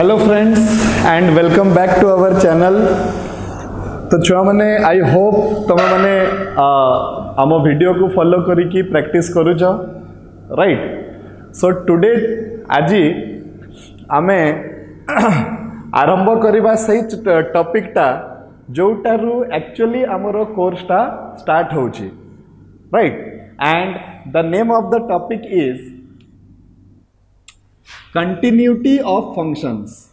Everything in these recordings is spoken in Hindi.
Hello friends and welcome back to our channel तो छुआ मैंने आई होप तुम मैंने आम वीडियो को फॉलो करिकी प्रैक्टिस करुच राइट सो टुडे आज, आम, आरंभ करवा सही टॉपिकटा जोटारू एक्चुअली आमर कोर्सटा स्टार्ट होची right and the name of continuity of functions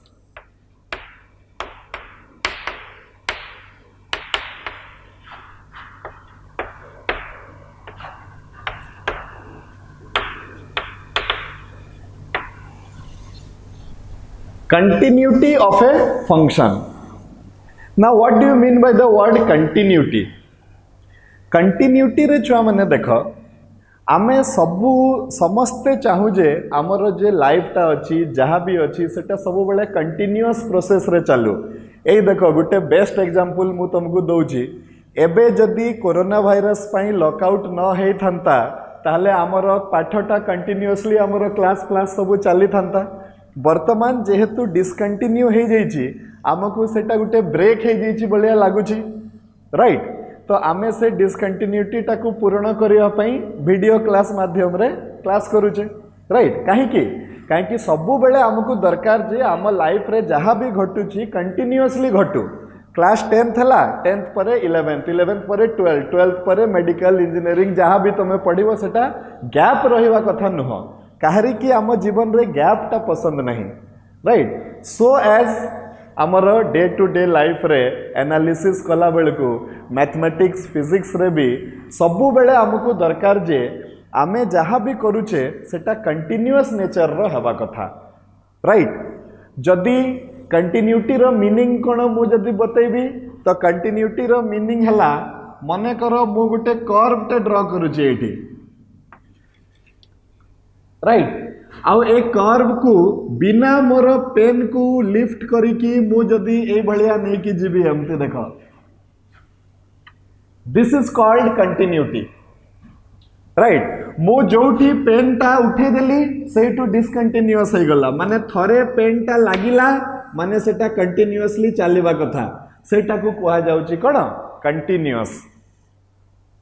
continuity of a function ना what do you mean by the word continuity continuity रे छुआ मैंने देखा ଆମେ ସବୁ ସମସ୍ତେ ଚାହୁଁ ଯେ ଆମର ଯେ ଲାଇଫଟା ଅଛି ଯାହା ବି ଅଛି ସେଟା ସବୁବେଳେ କଣ୍ଟିନ୍ୟୁଅସ୍ ପ୍ରୋସେସ୍ରେ ଚାଲୁ ଏଇ ଦେଖ ଗୋଟେ ବେଷ୍ଟ ଏକ୍ଜାମ୍ପଲ୍ ମୁଁ ତୁମକୁ ଦେଉଛି ଏବେ ଯଦି କୋରୋନା ଭାଇରସ୍ ପାଇଁ ଲକଆଉଟ୍ ନ ହେଇଥାନ୍ତା ତାହେଲେ ଆମର ପାଠଟା କଣ୍ଟିନ୍ୟୁଅସଲି ଆମର କ୍ଲାସ୍ କ୍ଲାସ୍ ସବୁ ଚାଲିଥାନ୍ତା ବର୍ତ୍ତମାନ ଯେହେତୁ ଡିସକଣ୍ଟିନ୍ୟୁ ହେଇଯାଇଛି ଆମକୁ ସେଟା ଗୋଟେ ବ୍ରେକ୍ ହେଇଯାଇଛି ଭଳିଆ ଲାଗୁଛି ରାଇଟ୍ तो आमे से डिस्कंटिन्यूटी टाकू पूरण करने वीडियो क्लास माध्यम रे क्लास करुचे। राइट कहीं कहीं सब बेले आमको दरकार जे आम लाइफ रे जहाँ भी घटुची कंटिन्यूअसली घटू। क्लास टेन्थ है टेन्थ पर इलेवेन्थ इलेवेन्थ पर ट्वेल्थ ट्वेल्थ पर मेडिकल इंजीनियरिंग जहाँ भी तुम पढ़व से गैप रहा कथा नुह। कहारी की आम जीवन रे गैपटा पसंद ना राइट सो एज आमर डे टू डे लाइफ रे कला बेलू मैथमेटिक्स फिजिक्स रे भी सबु बेले आमको दरकार जे आमे जहाँ भी करुचे सेटा कंटिन्यूअस नेचर रो हवा कथा राइट जदि कंटिन्यूटी मीनिंग कौन मु जदि बतेबी तो कंटिन्यूटी मीनिंग हला मने कर मु गोटे कर्व टे ड्रॉ एठी राइट आउ ए कर्व को बिना मोर पेन को लिफ्ट करिकी मु जदि ए भलिया नै कि जीबी हमते देखो this is called continuity right मु जोटी पेन टा उठे देली, सेटू डिसकंटिन्यूअस हो गला। माने थरे पेन टा लागिला, माने सेटा कंटिन्यूअसली चलवा कथा। सेटा को कहा जाउची कोन कंटिन्यूअस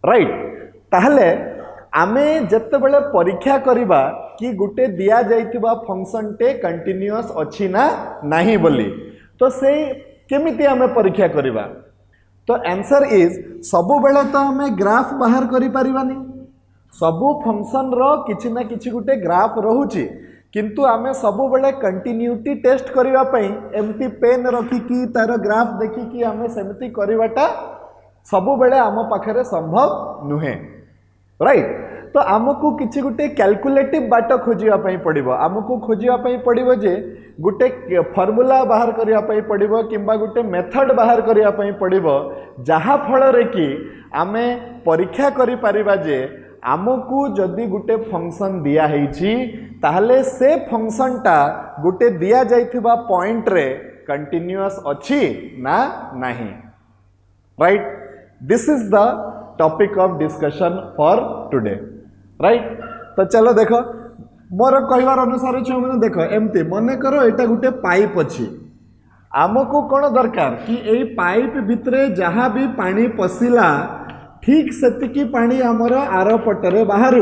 राइट ताहले, आमे जत्ते बड़े परीक्षा करिबा कि गुटे दिया जाइतिबा फ़ंक्शन टे कंटिन्यूअस अछि ना, नाही बोली। तो से केमिति आमे परीक्षा करिबा? ତ ଆନ୍ସର୍ ଇଜ୍ ସବୁବେଳେ ତ ଆମେ ଗ୍ରାଫ୍ ବାହାର କରିପାରିବାନି ସବୁ ଫଙ୍କସନ୍ର କିଛି ନା କିଛି ଗୋଟେ ଗ୍ରାଫ୍ ରହୁଛି କିନ୍ତୁ ଆମେ ସବୁବେଳେ କଣ୍ଟିନ୍ୟୁଟି ଟେଷ୍ଟ କରିବା ପାଇଁ ଏମିତି ପେନ୍ ରଖିକି ତାର ଗ୍ରାଫ୍ ଦେଖିକି ଆମେ ସେମିତି କରିବାଟା ସବୁବେଳେ ଆମ ପାଖରେ ସମ୍ଭବ ନୁହେଁ ରାଇଟ୍ ତ ଆମକୁ କିଛି ଗୋଟେ କ୍ୟାଲକୁଲେଟିଭ୍ ବାଟ ଖୋଜିବା ପାଇଁ ପଡ଼ିବ ଆମକୁ ଖୋଜିବା ପାଇଁ ପଡ଼ିବ ଯେ ଗୋଟେ ଫର୍ମୁଲା ବାହାର କରିବା ପାଇଁ ପଡ଼ିବ କିମ୍ବା ଗୋଟେ ମେଥଡ଼ ବାହାର କରିବା ପାଇଁ ପଡ଼ିବ ଯାହାଫଳରେ କି ଆମେ ପରୀକ୍ଷା କରିପାରିବା ଯେ ଆମକୁ ଯଦି ଗୋଟେ ଫଙ୍କସନ୍ ଦିଆହେଇଛି ତାହେଲେ ସେ ଫଙ୍କସନ୍ଟା ଗୋଟେ ଦିଆଯାଇଥିବା ପଏଣ୍ଟରେ କଣ୍ଟିନ୍ୟୁଅସ୍ ଅଛି ନା ନାହିଁ right this is the topic of discussion for today. Right तो चलो देख मोर कहवार अनुसार छुआ मैंने देख एमती मन कर यहाँ गोटे पाइप अच्छी आमको कौन दरकार कि यही पाइप भितर जहाँ भी पानी पशिला ठीक से पानी आमर आर पटरे बाहर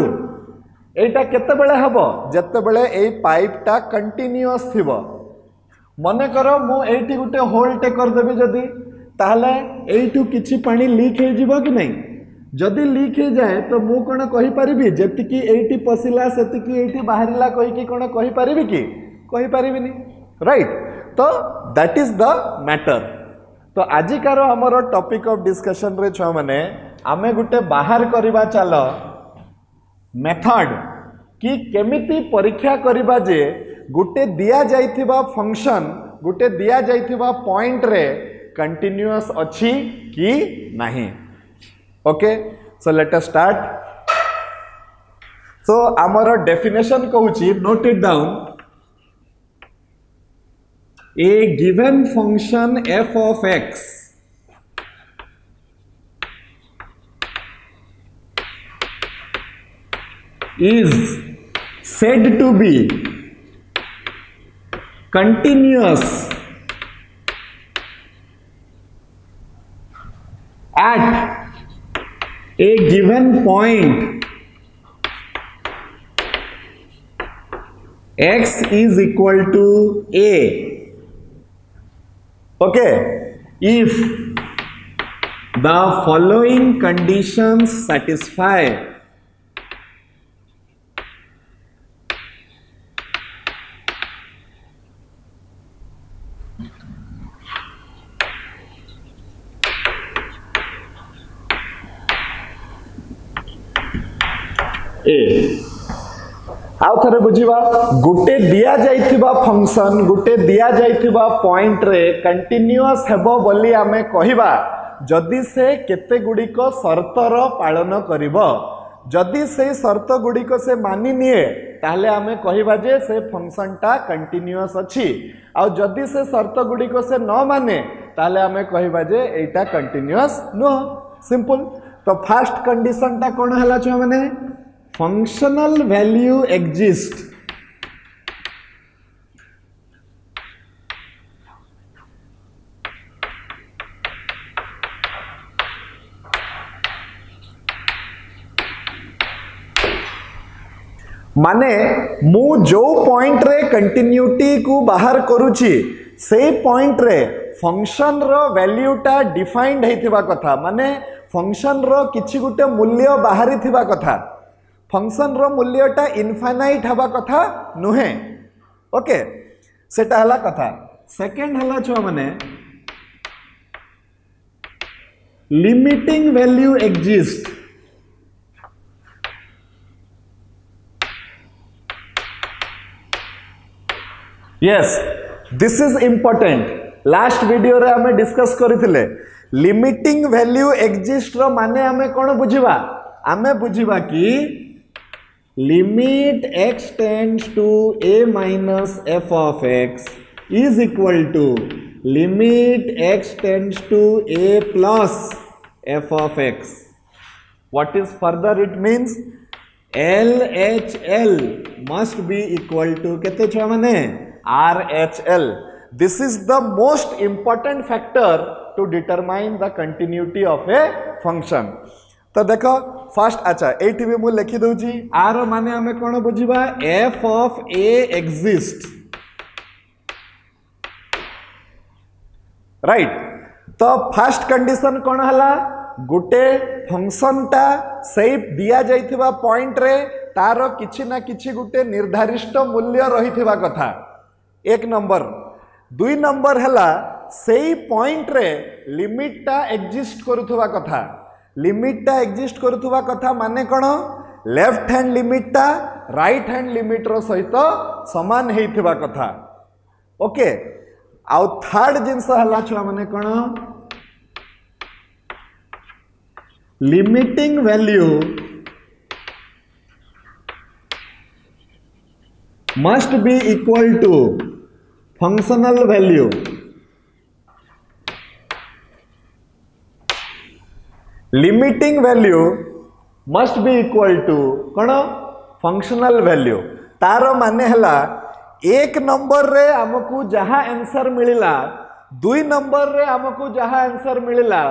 यहाँ केतबले हम जितेबले यही पाइपटा कंटिन्यूअस थी मन कर मुझे गोटे होल्टे करदेवी जदि ताहले यू कि पा लिक हो कि नहीं जदि लिक हो जाए तो मु कौन कहीपरि जी ये पशिला से बाहर कहीकि कौन कहीपरि कि कहीपरि राइट तो दैट इज़ द मैटर तो आजिकार आमर टॉपिक ऑफ़ डिस्कशन रे छुआ मैंने आम गोटे बाहर करवा चल मेथड कि केमिति परीक्षा करवा जे गोटे दिया जाइथिबा फ़ंक्शन गोटे दिया okay? So let us start. So amara definition kahuchi note it down. A given function f of x is said to be continuous at a given point x is equal to a. Okay. If the following conditions satisfy ଏ ଆଉ ଥରେ ବୁଝିବା ଗୋଟେ ଦିଆଯାଇଥିବା ଫଙ୍କସନ୍ ଗୋଟେ ଦିଆଯାଇଥିବା ପଏଣ୍ଟରେ କଣ୍ଟିନ୍ୟୁଅସ୍ ହେବ ବୋଲି ଆମେ କହିବା ଯଦି ସେ କେତେ ଗୁଡ଼ିକ ସର୍ତ୍ତର ପାଳନ କରିବ ଯଦି ସେଇ ସର୍ତ୍ତ ଗୁଡ଼ିକ ସେ ମାନି ନିଏ ତାହେଲେ ଆମେ କହିବା ଯେ ସେ ଫଙ୍କସନ୍ଟା କଣ୍ଟିନ୍ୟୁଅସ୍ ଅଛି ଆଉ ଯଦି ସେ ସର୍ତ୍ତ ଗୁଡ଼ିକ ସେ ନ ମାନେ ତାହେଲେ ଆମେ କହିବା ଯେ ଏଇଟା କଣ୍ଟିନ୍ୟୁଅସ୍ ନୁହଁ ସିମ୍ପଲ୍ ତ ଫାର୍ଷ୍ଟ କଣ୍ଡିସନଟା କ'ଣ ହେଲା ଛୁଆମାନେ functional value exist ମାନେ ମୁଁ ଯେଉଁ ପଏଣ୍ଟରେ କଣ୍ଟିନ୍ୟୁଟିକୁ ବାହାର କରୁଛି ସେଇ ପଏଣ୍ଟରେ ଫଙ୍କସନର ଭ୍ୟାଲ୍ୟୁଟା ଡିଫାଇଣ୍ଡ ହେଇଥିବା କଥା ମାନେ ଫଙ୍କସନର କିଛି ଗୋଟେ ମୂଲ୍ୟ ବାହାରିଥିବା କଥା फ़ंक्शन रो मूल्यटा इनफाइनाइट हवा कथा नुहे ओके सेटा हला कथा सेकंड हला छुआ माने limiting value exist yes this is important last video रे हमें डिस्कस करते लिमिटिंग वैल्यू एग्जिस्ट रो माने हमें कौन बुझा आम बुझा कि limit x tends to a minus f of x is equal to limit x tends to a plus f of x. What is further it means? LHL must be equal to केते छुआ माने RHL. This is the most important factor to determine the continuity of a function. तो देख फास्ट अच्छा ये मुझे लिखिदे आर मान आम कौन बुझा f of a exist right तो फास्ट कंडीशन कौन है गोटे फंक्शनटा से दि जा पॉइंट रे तार किछि ना किछि गोटे निर्धारित मूल्य रही कथा एक नंबर दुई नंबर है से पॉइंट रे लिमिटटा एक्जिस्ट करुवा कथा लिमिटटा एक्जिस्ट करुवा कथा माने कौन लेफ़्ट हैंड लिमिटटा राइट हैंड लिमिटर सहित सामान होता कथा ओके आउ थर्ड जिनस है छुआ मैंने कौन limiting value must be equal to functional limiting value must be equal to कौन फंक्शनल वैल्यू तार मान है एक नंबर रे आमको जहाँ आंसर मिलला दुई नंबर रे आमको जहाँ आंसर मिलला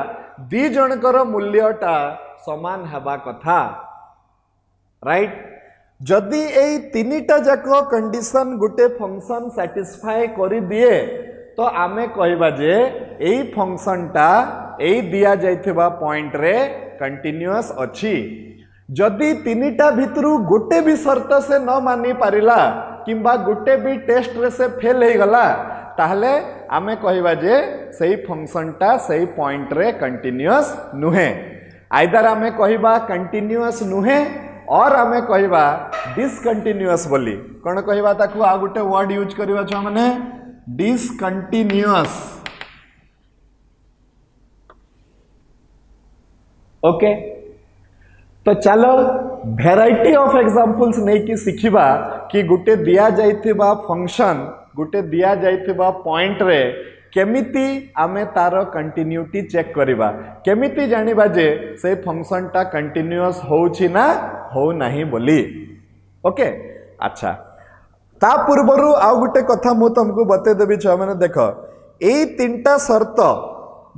दीजकर मूल्यटा सामान हवा कथा रईट जदि यही तीन टाक कंडीशन गोटे फ़ंक्शन सैटिस्फाए करदिए तो आम कह जे यही दि जा पॉइंट्रे कंटिन्यूस अच्छी जदि तीन टा भितर गोटे भी सर्त से न मानि पारा कि गोटे भी टेस्ट रे से फेल होगला ताहले आमे कहवा जे से फंक्शनटा से पॉइंट्रे कंटिन्यूस नुहे। आईदार आम कह कंटिन्यूस नुहे, और आम कह डिसकंटिन्यूअस बोली। कौन कहवा गोटे वर्ड यूज़ करवा छुआ मैंने? डिसकंटिन्यूअस ओके तो चलो भेराइटी ऑफ़ एग्जांपल्स नहीं कि शिखिबा कि गोटे दिया जाइथिबा फ़ंक्शन गोटे दिया जाइथिबा पॉइंट रे, केमिति आमे तार कंटिन्यूटी चेक करिबा। केमिति जानिबा जे, से फंक्शनटा कंटिन्यूअस होउछि ना हो नाही बोली। ओके अच्छा। ତା ପୂର୍ବରୁ ଆଉ ଗୋଟେ କଥା ମୁଁ ତମକୁ ବତେଇଦେବି ଛୁଆମାନେ ଦେଖ ଏଇ ତିନିଟା ସର୍ତ୍ତ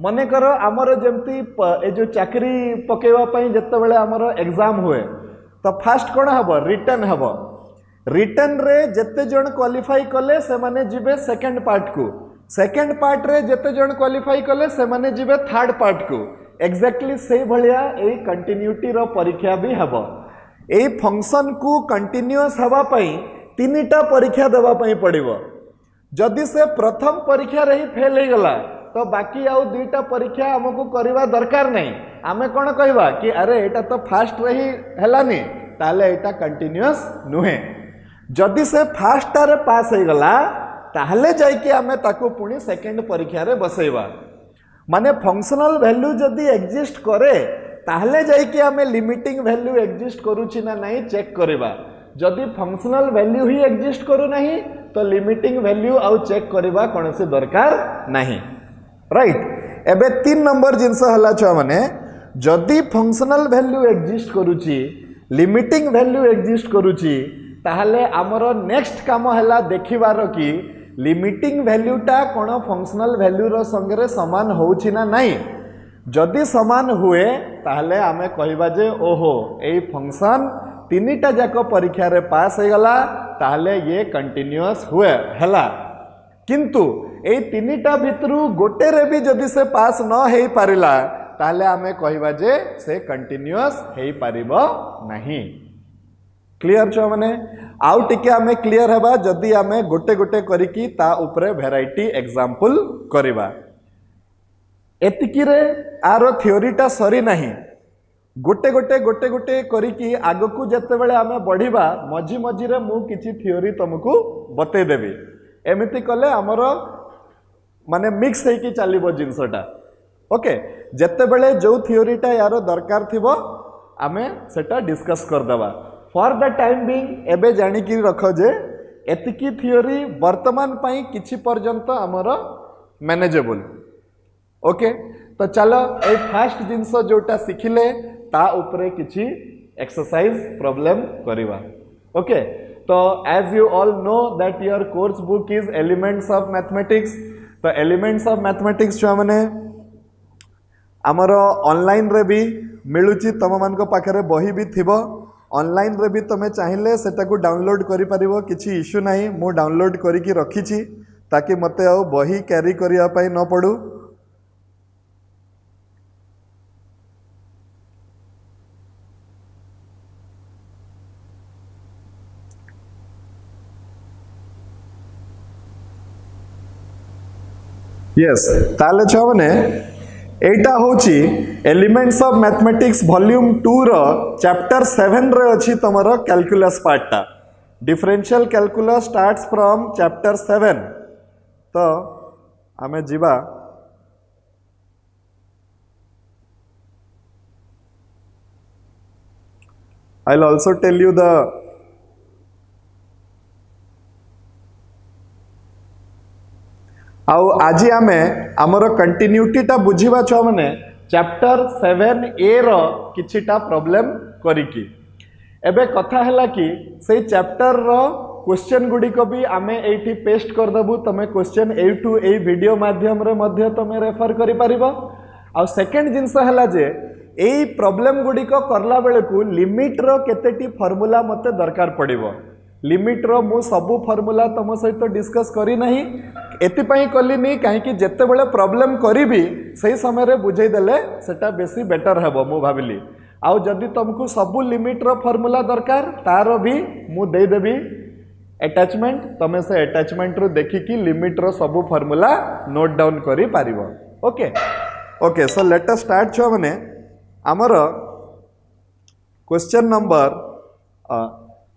ମନେକର ଆମର ଯେମିତି ପ- ଏ ଯେଉଁ ଚାକିରି ପକେଇବା ପାଇଁ ଯେତେବେଳେ ଆମର ଏକ୍ଜାମ୍ ହୁଏ ତ ଫାଷ୍ଟ କ'ଣ ହେବ ରିଟର୍ନ ହେବ ରିଟର୍ନରେ ଯେତେ ଜଣ କ୍ୱାଲିଫାଇ କଲେ ସେମାନେ ଯିବେ ସେକେଣ୍ଡ ପାର୍ଟକୁ ସେକେଣ୍ଡ ପାର୍ଟରେ ଯେତେ ଜଣ କ୍ୱାଲିଫାଇ କଲେ ସେମାନେ ଯିବେ ଥାର୍ଡ ପାର୍ଟକୁ ଏକ୍ଜାକ୍ଟଲି ସେଇଭଳିଆ ଏଇ କଣ୍ଟିନ୍ୟୁଟିର ପରୀକ୍ଷା ବି ହେବ ଏଇ ଫଙ୍କସନ୍କୁ କଣ୍ଟିନ୍ୟୁଅସ୍ ହେବା ପାଇଁ ତିନିଟା ପରୀକ୍ଷା ଦେବା ପାଇଁ ପଡ଼ିବ ଯଦି ସେ ପ୍ରଥମ ପରୀକ୍ଷାରେ ହିଁ ଫେଲ୍ ହେଇଗଲା ତ ବାକି ଆଉ ଦୁଇଟା ପରୀକ୍ଷା ଆମକୁ କରିବା ଦରକାର ନାହିଁ ଆମେ କ'ଣ କହିବା କି ଆରେ ଏଇଟା ତ ଫାଷ୍ଟରେ ହିଁ ହେଲାନି ତାହେଲେ ଏଇଟା କଣ୍ଟିନ୍ୟୁଅସ୍ ନୁହେଁ ଯଦି ସେ ଫାଷ୍ଟଟାରେ ପାସ୍ ହେଇଗଲା ତାହେଲେ ଯାଇକି ଆମେ ତାକୁ ପୁଣି ସେକେଣ୍ଡ ପରୀକ୍ଷାରେ ବସେଇବା ମାନେ ଫଙ୍କସନାଲ ଭ୍ୟାଲ୍ୟୁ ଯଦି ଏକ୍ଜିଷ୍ଟ କରେ ତାହେଲେ ଯାଇକି ଆମେ ଲିମିଟିଂ ଭ୍ୟାଲ୍ୟୁ ଏକ୍ଜିଷ୍ଟ କରୁଛି ନା ନାହିଁ ଚେକ୍ କରିବା ଯଦି ଫଙ୍କସନାଲ ଭ୍ୟାଲ୍ୟୁ ହିଁ ଏକ୍ଜିଷ୍ଟ କରୁନାହିଁ ତ ଲିମିଟିଂ ଭ୍ୟାଲ୍ୟୁ ଆଉ ଚେକ୍ କରିବା କୌଣସି ଦରକାର ନାହିଁ ରାଇଟ୍ ଏବେ ତିନି ନମ୍ବର ଜିନିଷ ହେଲା ଛୁଆମାନେ ଯଦି ଫଙ୍କସନାଲ ଭ୍ୟାଲ୍ୟୁ ଏକ୍ଜିଷ୍ଟ କରୁଛି ଲିମିଟିଂ ଭ୍ୟାଲ୍ୟୁ ଏକ୍ଜିଷ୍ଟ କରୁଛି ତାହେଲେ ଆମର ନେକ୍ସଟ କାମ ହେଲା ଦେଖିବାର କି ଲିମିଟିଂ ଭ୍ୟାଲ୍ୟୁଟା କ'ଣ ଫଙ୍କସନାଲ ଭ୍ୟାଲ୍ୟୁର ସଙ୍ଗରେ ସମାନ ହେଉଛି ନା ନାହିଁ ଯଦି ସମାନ ହୁଏ ତାହେଲେ ଆମେ କହିବା ଯେ ଓହୋ ଏଇ ଫଙ୍କସନ୍ তিনটা যাক পরীক্ষার পাস হয়ে গলা তাহলে ইয়ে কন্টিনিউস হুয়ে হেলা কিন্তু এই তিনটা ভিতরু গোটেরে বি যদি সে পাস ন হয়ে পারিলা তাহলে আমি কহবা যে সে কন্টিনিউস হয়ে পারিব না ক্লিয়ার ছুঁ মানে আউ টিকে আমি ক্লিয়ার হবা যদি আমি গোটে গোটে করিকি তা উপরে ভেরাইটি এক্সাম্পল করিবা এতিকিরে আরো থিওরিটা সরি নাহিঁ ଗୋଟେ ଗୋଟେ ଗୋଟେ ଗୋଟେ କରିକି ଆଗକୁ ଯେତେବେଳେ ଆମେ ବଢ଼ିବା ମଝି ମଝିରେ ମୁଁ କିଛି ଥିଓରି ତମକୁ ବତେଇଦେବି ଏମିତି କଲେ ଆମର ମାନେ ମିକ୍ସ ହେଇକି ଚାଲିବ ଜିନିଷଟା ଓକେ ଯେତେବେଳେ ଯେଉଁ ଥିଓରିଟା ୟାର ଦରକାର ଥିବ ଆମେ ସେଟା ଡିସ୍କସ୍ କରିଦେବା ଫର୍ ଦ ଟାଇମ୍ ବିଙ୍ଗ ଏବେ ଜାଣିକି ରଖ ଯେ ଏତିକି ଥିଓରି ବର୍ତ୍ତମାନ ପାଇଁ କିଛି ପର୍ଯ୍ୟନ୍ତ ଆମର ମ୍ୟାନେଜେବୁଲ୍ ଓକେ ତ ଚାଲ ଏଇ ଫାଷ୍ଟ ଜିନିଷ ଯେଉଁଟା ଶିଖିଲେ ता उपरे एक्सरसाइज प्रॉब्लम करवा ओके तो as you all know that your course book is elements of mathematics तो एलिमेंट्स ऑफ़ मैथमेटिक्स छुआ मैंने आमर ऑनलाइन रे भी मिलूची तुम मान पाखे बही भी थी ऑनलाइन रे भी तुम्हें चाहिए सेटा को डाउनलोड कर किसी इश्यू ना मुझ डाउनलोड करके रखी ताकि मत बही क्यारी करने न पड़ू ୟେସ୍ ତାହେଲେ ଛୁଆମାନେ ଏଇଟା ହେଉଛି elements of mathematics volume tour chapter ସେଭେନରେ ଅଛି ତୁମର କ୍ୟାଲକୁଲସ୍ ପାର୍ଟଟା differential calculus starts from chapter seven ତ ଆମେ ଯିବା I will also tell you the ଆଉ ଆଜି ଆମେ ଆମର କଣ୍ଟିନ୍ୟୁଟିଟା ବୁଝିବା ଛୁଆମାନେ ଚାପ୍ଟର ସେଭେନ୍ ଏର କିଛିଟା ପ୍ରୋବ୍ଲେମ୍ କରିକି। ଏବେ କଥା ହେଲା କି ସେଇ ଚାପ୍ଟରର କ୍ୱେଶ୍ଚନ୍ ଗୁଡ଼ିକ ବି ଆମେ ଏଇଠି ପେଷ୍ଟ କରିଦେବୁ। ତୁମେ କ୍ୱେଶ୍ଚନ୍ ଏଇଠୁ ଏଇ ଭିଡ଼ିଓ ମାଧ୍ୟମରେ ମଧ୍ୟ ତୁମେ ରେଫର କରିପାରିବ। ଆଉ ସେକେଣ୍ଡ ଜିନିଷ ହେଲା ଯେ ଏଇ ପ୍ରୋବ୍ଲେମ୍ ଗୁଡ଼ିକ କଲା ବେଳକୁ ଲିମିଟ୍ର କେତେଟି ଫର୍ମୁଲା ମୋତେ ଦରକାର ପଡ଼ିବ? ଲିମିଟ୍ର ମୁଁ ସବୁ ଫର୍ମୁଲା ତୁମ ସହିତ ଡିସ୍କସ୍ କରିନାହିଁ ଏଥିପାଇଁ କଲିନି କାହିଁକି ଯେତେବେଳେ ପ୍ରୋବ୍ଲେମ୍ କରିବି ସେଇ ସମୟରେ ବୁଝେଇଦେଲେ ସେଟା ବେଶୀ ବେଟର୍ ହେବ ମୁଁ ଭାବିଲି ଆଉ ଯଦି ତୁମକୁ ସବୁ ଲିମିଟ୍ର ଫର୍ମୁଲା ଦରକାର ତାର ବି ମୁଁ ଦେଇଦେବି ଆଟାଚମେଣ୍ଟ ତୁମେ ସେ ଆଟାଚମେଣ୍ଟରୁ ଦେଖିକି ଲିମିଟ୍ର ସବୁ ଫର୍ମୁଲା ନୋଟ୍ ଡାଉନ୍ କରିପାରିବ okay okay so let start ଛୁଆମାନେ ଆମର question number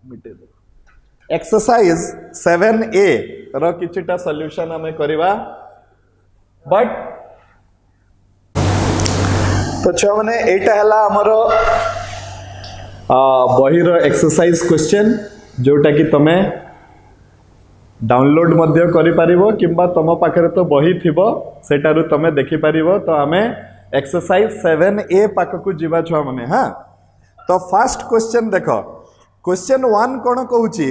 ମିଟେଇ exercise seven a ର କିଛିଟା ସଲ୍ୟୁସନ୍ ଆମେ କରିବା ବଟ୍ ତ ଛୁଆମାନେ ଏଇଟା ହେଲା ଆମର ଆ, ବହିର ଏକ୍ସରସାଇଜ କ୍ୱେଶ୍ଚନ୍ ଯେଉଁଟାକି ତମେ ଡାଉନଲୋଡ୍ ମଧ୍ୟ କରିପାରିବ କିମ୍ବା ତମ ପାଖରେ ତ ବହି ଥିବ ସେଠାରୁ ତମେ ଦେଖିପାରିବ ତ ଆମେ ଏକ୍ସରସାଇଜ ସେଭେନ୍ ଏ ପାଖକୁ ଯିବା ଛୁଆମାନେ ହଁ ତ ଫାଷ୍ଟ କ୍ୱେଶ୍ଚନ୍ ଦେଖ Question 1 কোন কহুচি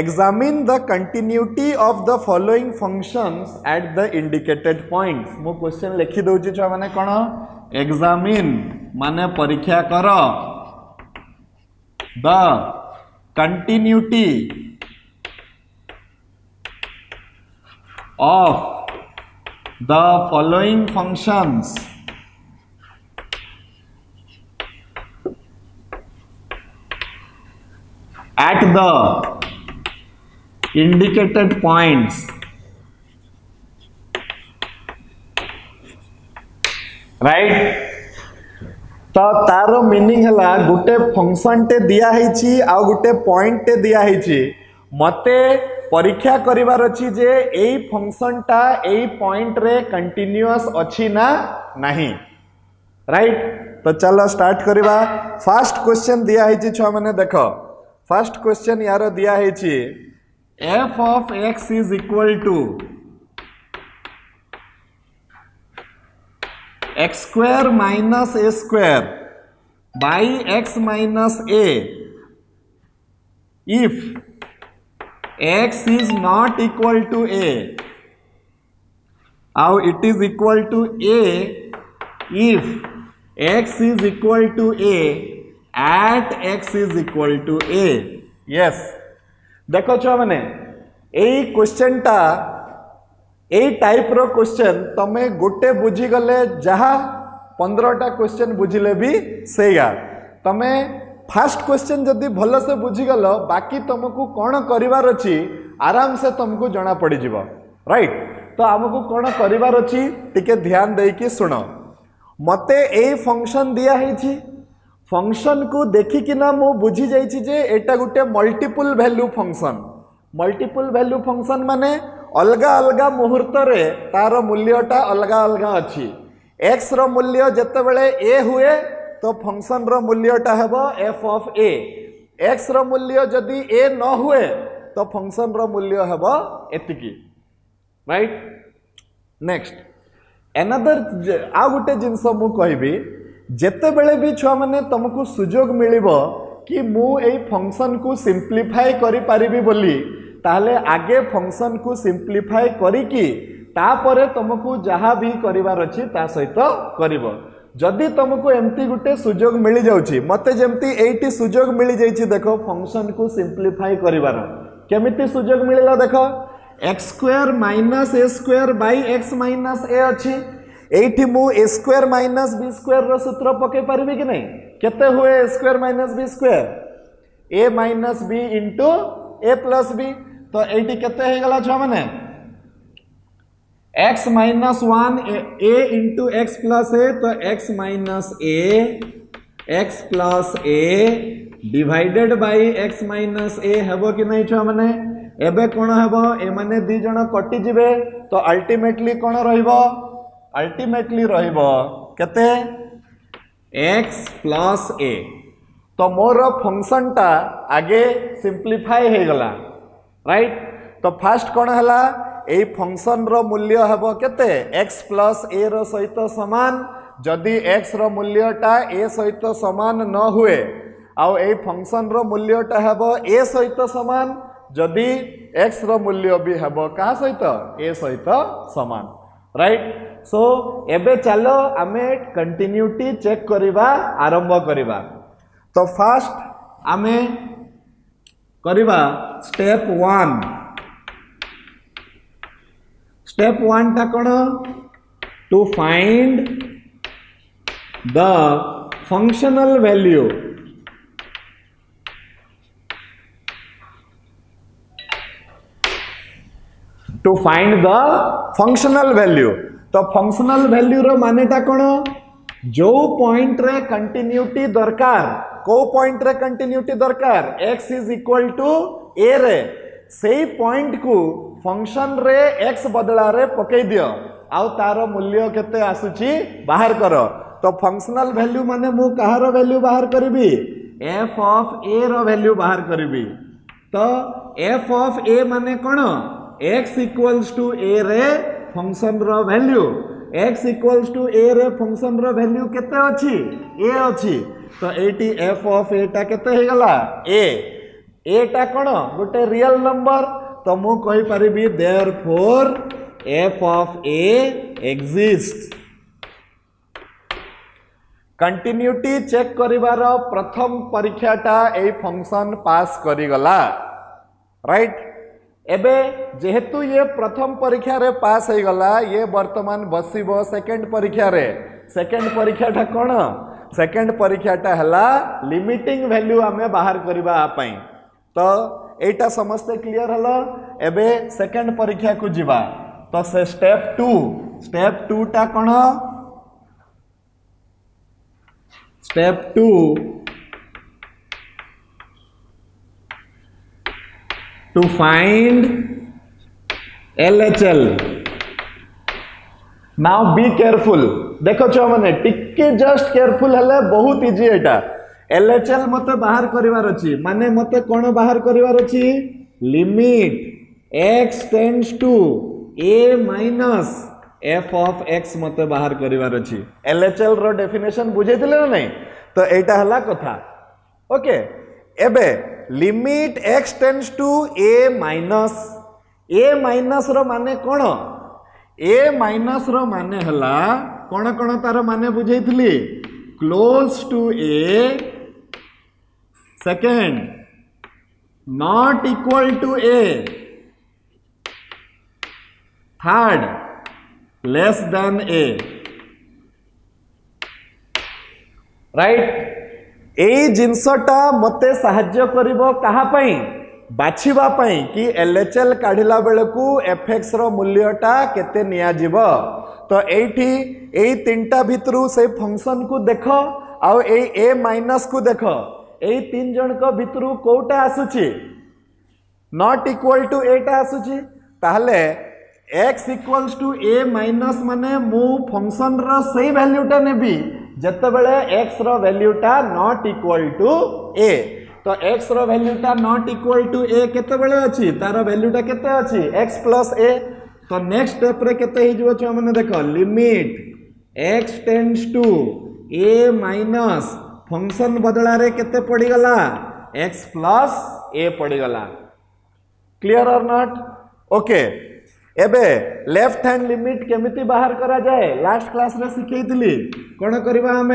examine the continuity of the following functions at the indicated points মু কোশ্চেন লিখি দউচি ছ মানে কোন এক্সামিন মানে পরীক্ষা কর the continuity of the following functions at the indicated points right ତ ତାର ମିନିଂ ହେଲା ଗୋଟେ ଫଙ୍କସନଟେ ଦିଆହେଇଛି ଆଉ ଗୋଟେ ପଏଣ୍ଟଟେ ଦିଆହେଇଛି ମୋତେ ପରୀକ୍ଷା କରିବାର ଅଛି ଯେ ଏଇ ଫଙ୍କସନଟା ଏଇ ପଏଣ୍ଟରେ କଣ୍ଟିନ୍ୟୁଅସ୍ ଅଛି ନା ନାହିଁ ରାଇଟ୍ ତ ଚାଲ ଷ୍ଟାର୍ଟ କରିବା ଫାଷ୍ଟ କ୍ୱେଶ୍ଚନ୍ ଦିଆହେଇଛି ଛୁଆମାନେ ଦେଖ फ़र्स्ट क्वेश्चन यार दिया है f of x is equal to x square minus a square by x minus a if x is not equal to a आउ it is equal to a if x is equal to a at x is equal to a yes देख छुआ मैंने क्वेश्चन टा टाइप रो क्वेश्चन तुम गोटे बुझीगले जहा पंद्रहटा क्वेश्चन बुझले भी से तुम फास्ट क्वेश्चन जदि भल से बुझीगल बाकी तुमको कौन करार अच्छी आराम से तुमको जना पड़ राइट तो आमको कौन करार अच्छी टी ध्यान शुण मत यही फ़ंक्शन दिया दिखाई फ़ंक्शन को देखिकिना मु बुझी जाइए गोटे multiple value function multiple value function माने अलग अलग मुहूर्त रे तार मूल्यटा अलग अलग अच्छी। एक्स रूल्य मूल्य ए हुए तो फ़ंक्शन रो मूल्यटा एफ़ ऑफ़ ए एक्स रो जदि ए न हुए तो फ़ंक्शन रूल्य हे हेबो एतिकी। नेक्स्ट एनादर आ गोटे जिनस मु कहबी ଯେତେବେଳେ ବି ଛୁଆମାନେ ତୁମକୁ ସୁଯୋଗ ମିଳିବ କି ମୁଁ ଏଇ ଫଙ୍କସନ୍କୁ ସିମ୍ପ୍ଲିଫାଏ କରିପାରିବି ବୋଲି ତାହେଲେ ଆଗେ ଫଙ୍କସନ୍କୁ ସିମ୍ପ୍ଲିଫାଏ କରିକି ତାପରେ ତୁମକୁ ଯାହା ବି କରିବାର ଅଛି ତା ସହିତ କରିବ ଯଦି ତୁମକୁ ଏମିତି ଗୋଟେ ସୁଯୋଗ ମିଳିଯାଉଛି ମୋତେ ଯେମିତି ଏଇଠି ସୁଯୋଗ ମିଳିଯାଇଛି ଦେଖ ଫଙ୍କସନ୍କୁ ସିମ୍ପ୍ଲିଫାଏ କରିବାର କେମିତି ସୁଯୋଗ ମିଳିଲା ଦେଖ x square minus a square by x minus a ଅଛି ଏଇଠି ମୁଁ a square minus b square ସୂତ୍ର ପକାଇ ପାରିବି କି ନାହିଁ କେତେ square minus b square? A minus b into a plus b. तो ବି केते हे गला ହେଇଗଲା माने? X minus one a into x plus a तो x minus a, x plus a divided by x minus a हबो कि नहीं कोन हबो? ए कौन दि एम कटि जिवे तो अल्टीमेटली कोन रहा अल्टीमेटली रते एक्स प्लस ए तो मोर फंक्शनटा आगे सिंप्लीफाई हो गला राइट तो फास्ट कौन है फ़ंक्शन रूल्य हम के एक्स प्लस ए रहित सामान जदि एक्स रूल्यटा ए सहित सामान न हुए फ़ंक्शन रूल्यटा हम ए सहित सामान जदि एक्स रूल्य भी हम क्या सहित ए सहित सामान राइट सो एबे चलो आमे कंटिन्यूटी चेक करवा आरंभ करवा तो फास्ट आमे करवा स्टेप वन स्टेप वन टा कौन to find the functional value to find the functional value तो फंक्शनल वैल्यूर मानेटा कौन जो पॉइंट रे कंटिन्यूटी दरकार को पॉइंट रे कंटिन्यूटी दरकार x is equal to a रे सेही पॉइंट को फ़ंक्शन रे x बदला रे पकई दियो आउ तार मूल्य केते आसुची बाहर कर तो फंक्शनल वैल्यू माने मु कहार वैल्यू बाहर करबी f ऑफ़ a रो वैल्यू बाहर करबी तो f ऑफ़ a माने कोन x इक्वल्स टू a रे function row value x equals to a रे फ़ंक्शन रो वैल्यू केते अछि a अछि तो एटी f ऑफ़ a टा केते हे गला a एटा कौन गोटे रियल नंबर तो मु कहि परिबी therefore f of a exist continuity check करिवार प्रथम परीक्षाटा ए फ़ंक्शन पास करिगला राइट एबे जेहेतु ये प्रथम परीक्षा रे पास हो गला ये वर्तमान बसव सेकेंड परीक्षा रे सेकेंड परीक्षाटा कौन सेकेंड परीक्षाटा है लिमिटिंग भैल्यू आम बाहर करवाई तो यहाँ समस्ते क्लीयर हल, एबे सेकेंड परीक्षा को जीवा तो से स्टेप टू स्टेप टूटा कौन step two to find LHL. Now be careful. ଦେଖ ଛୁଆ ମାନେ ଟିକେ ଜଷ୍ଟ କେୟାରଫୁଲ ହେଲେ ବହୁତ ଇଜି ଏଇଟା LHL ମତେ ବାହାର କରିବାର ଅଛି ମାନେ ମତେ କ'ଣ ବାହାର କରିବାର ଅଛି limit x tends to a minus f of x ମତେ ବାହାର କରିବାର ଅଛି LHL ର ଡେଫିନେସନ ବୁଝେଇଥିଲେ ନା ନାହିଁ ତ ଏଇଟା ହେଲା କଥା ଓକେ ଏବେ limit x tends to a minus a minus रान कौन ए माइनस रान है कौन कौन तार मान बुझे close to a second not equal to a third less than a right जिनसटा मत साछवापी कि एल एच एल काढ़ला बेलू एफ़ एक्स रूल्यटा के तो ये तीन टा भू से फ़ंक्शन को देख आउ ए माइनस को देख यक भितर कौटा आसुची नट इक्वाल टू एटा आसुची x equals to a minus मान मु फ़ंक्शन रही भैल्यूटा नेबी जोबले एक्स रैल्यूटा नट इक्वाल टू ए तो एक्स रैल्यूटा नट इक्वाल टू ए के बड़े अच्छी तार भैल्यूटा के एक्स प्लस ए तो नेक्स्ट स्टेप के मैंने देख limit x tends to a minus function बदल पड़गला एक्स प्लस ए पड़गला क्लीयर आर नट ओके. एबे लेफ़्ट हैंड लिमिट केमी बाहर करा जाए लास्ट क्लास रे सीखी कौन करवा आम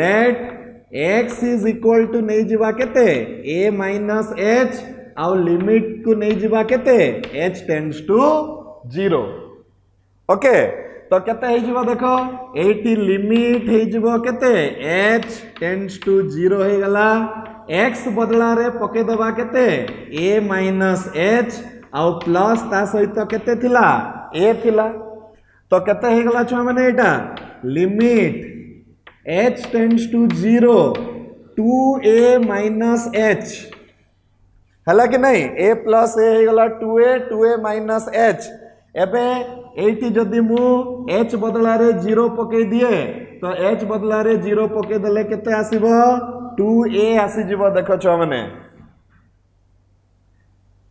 let x is equal to नहीं जावा के माइनस एच आउ लिमिट को नहीं जावा के h tends to zero okay तो कते देख? ये लिमिट होते एच टेन्स टू ज़ीरो गला एक्स बदल पकईदबा के माइनस एच आ्लस सहित के तो केगला छुआ मैंने यहाँ limit h tends to zero two a minus h है कि नहीं ए प्लस ए होगा two a two a minus h एब यदि मुच बदल ज़ीरो पक दिए तो एच बदल ज़ीरो पकईदे के आसब टू ए आसीज देख छुआ मैंने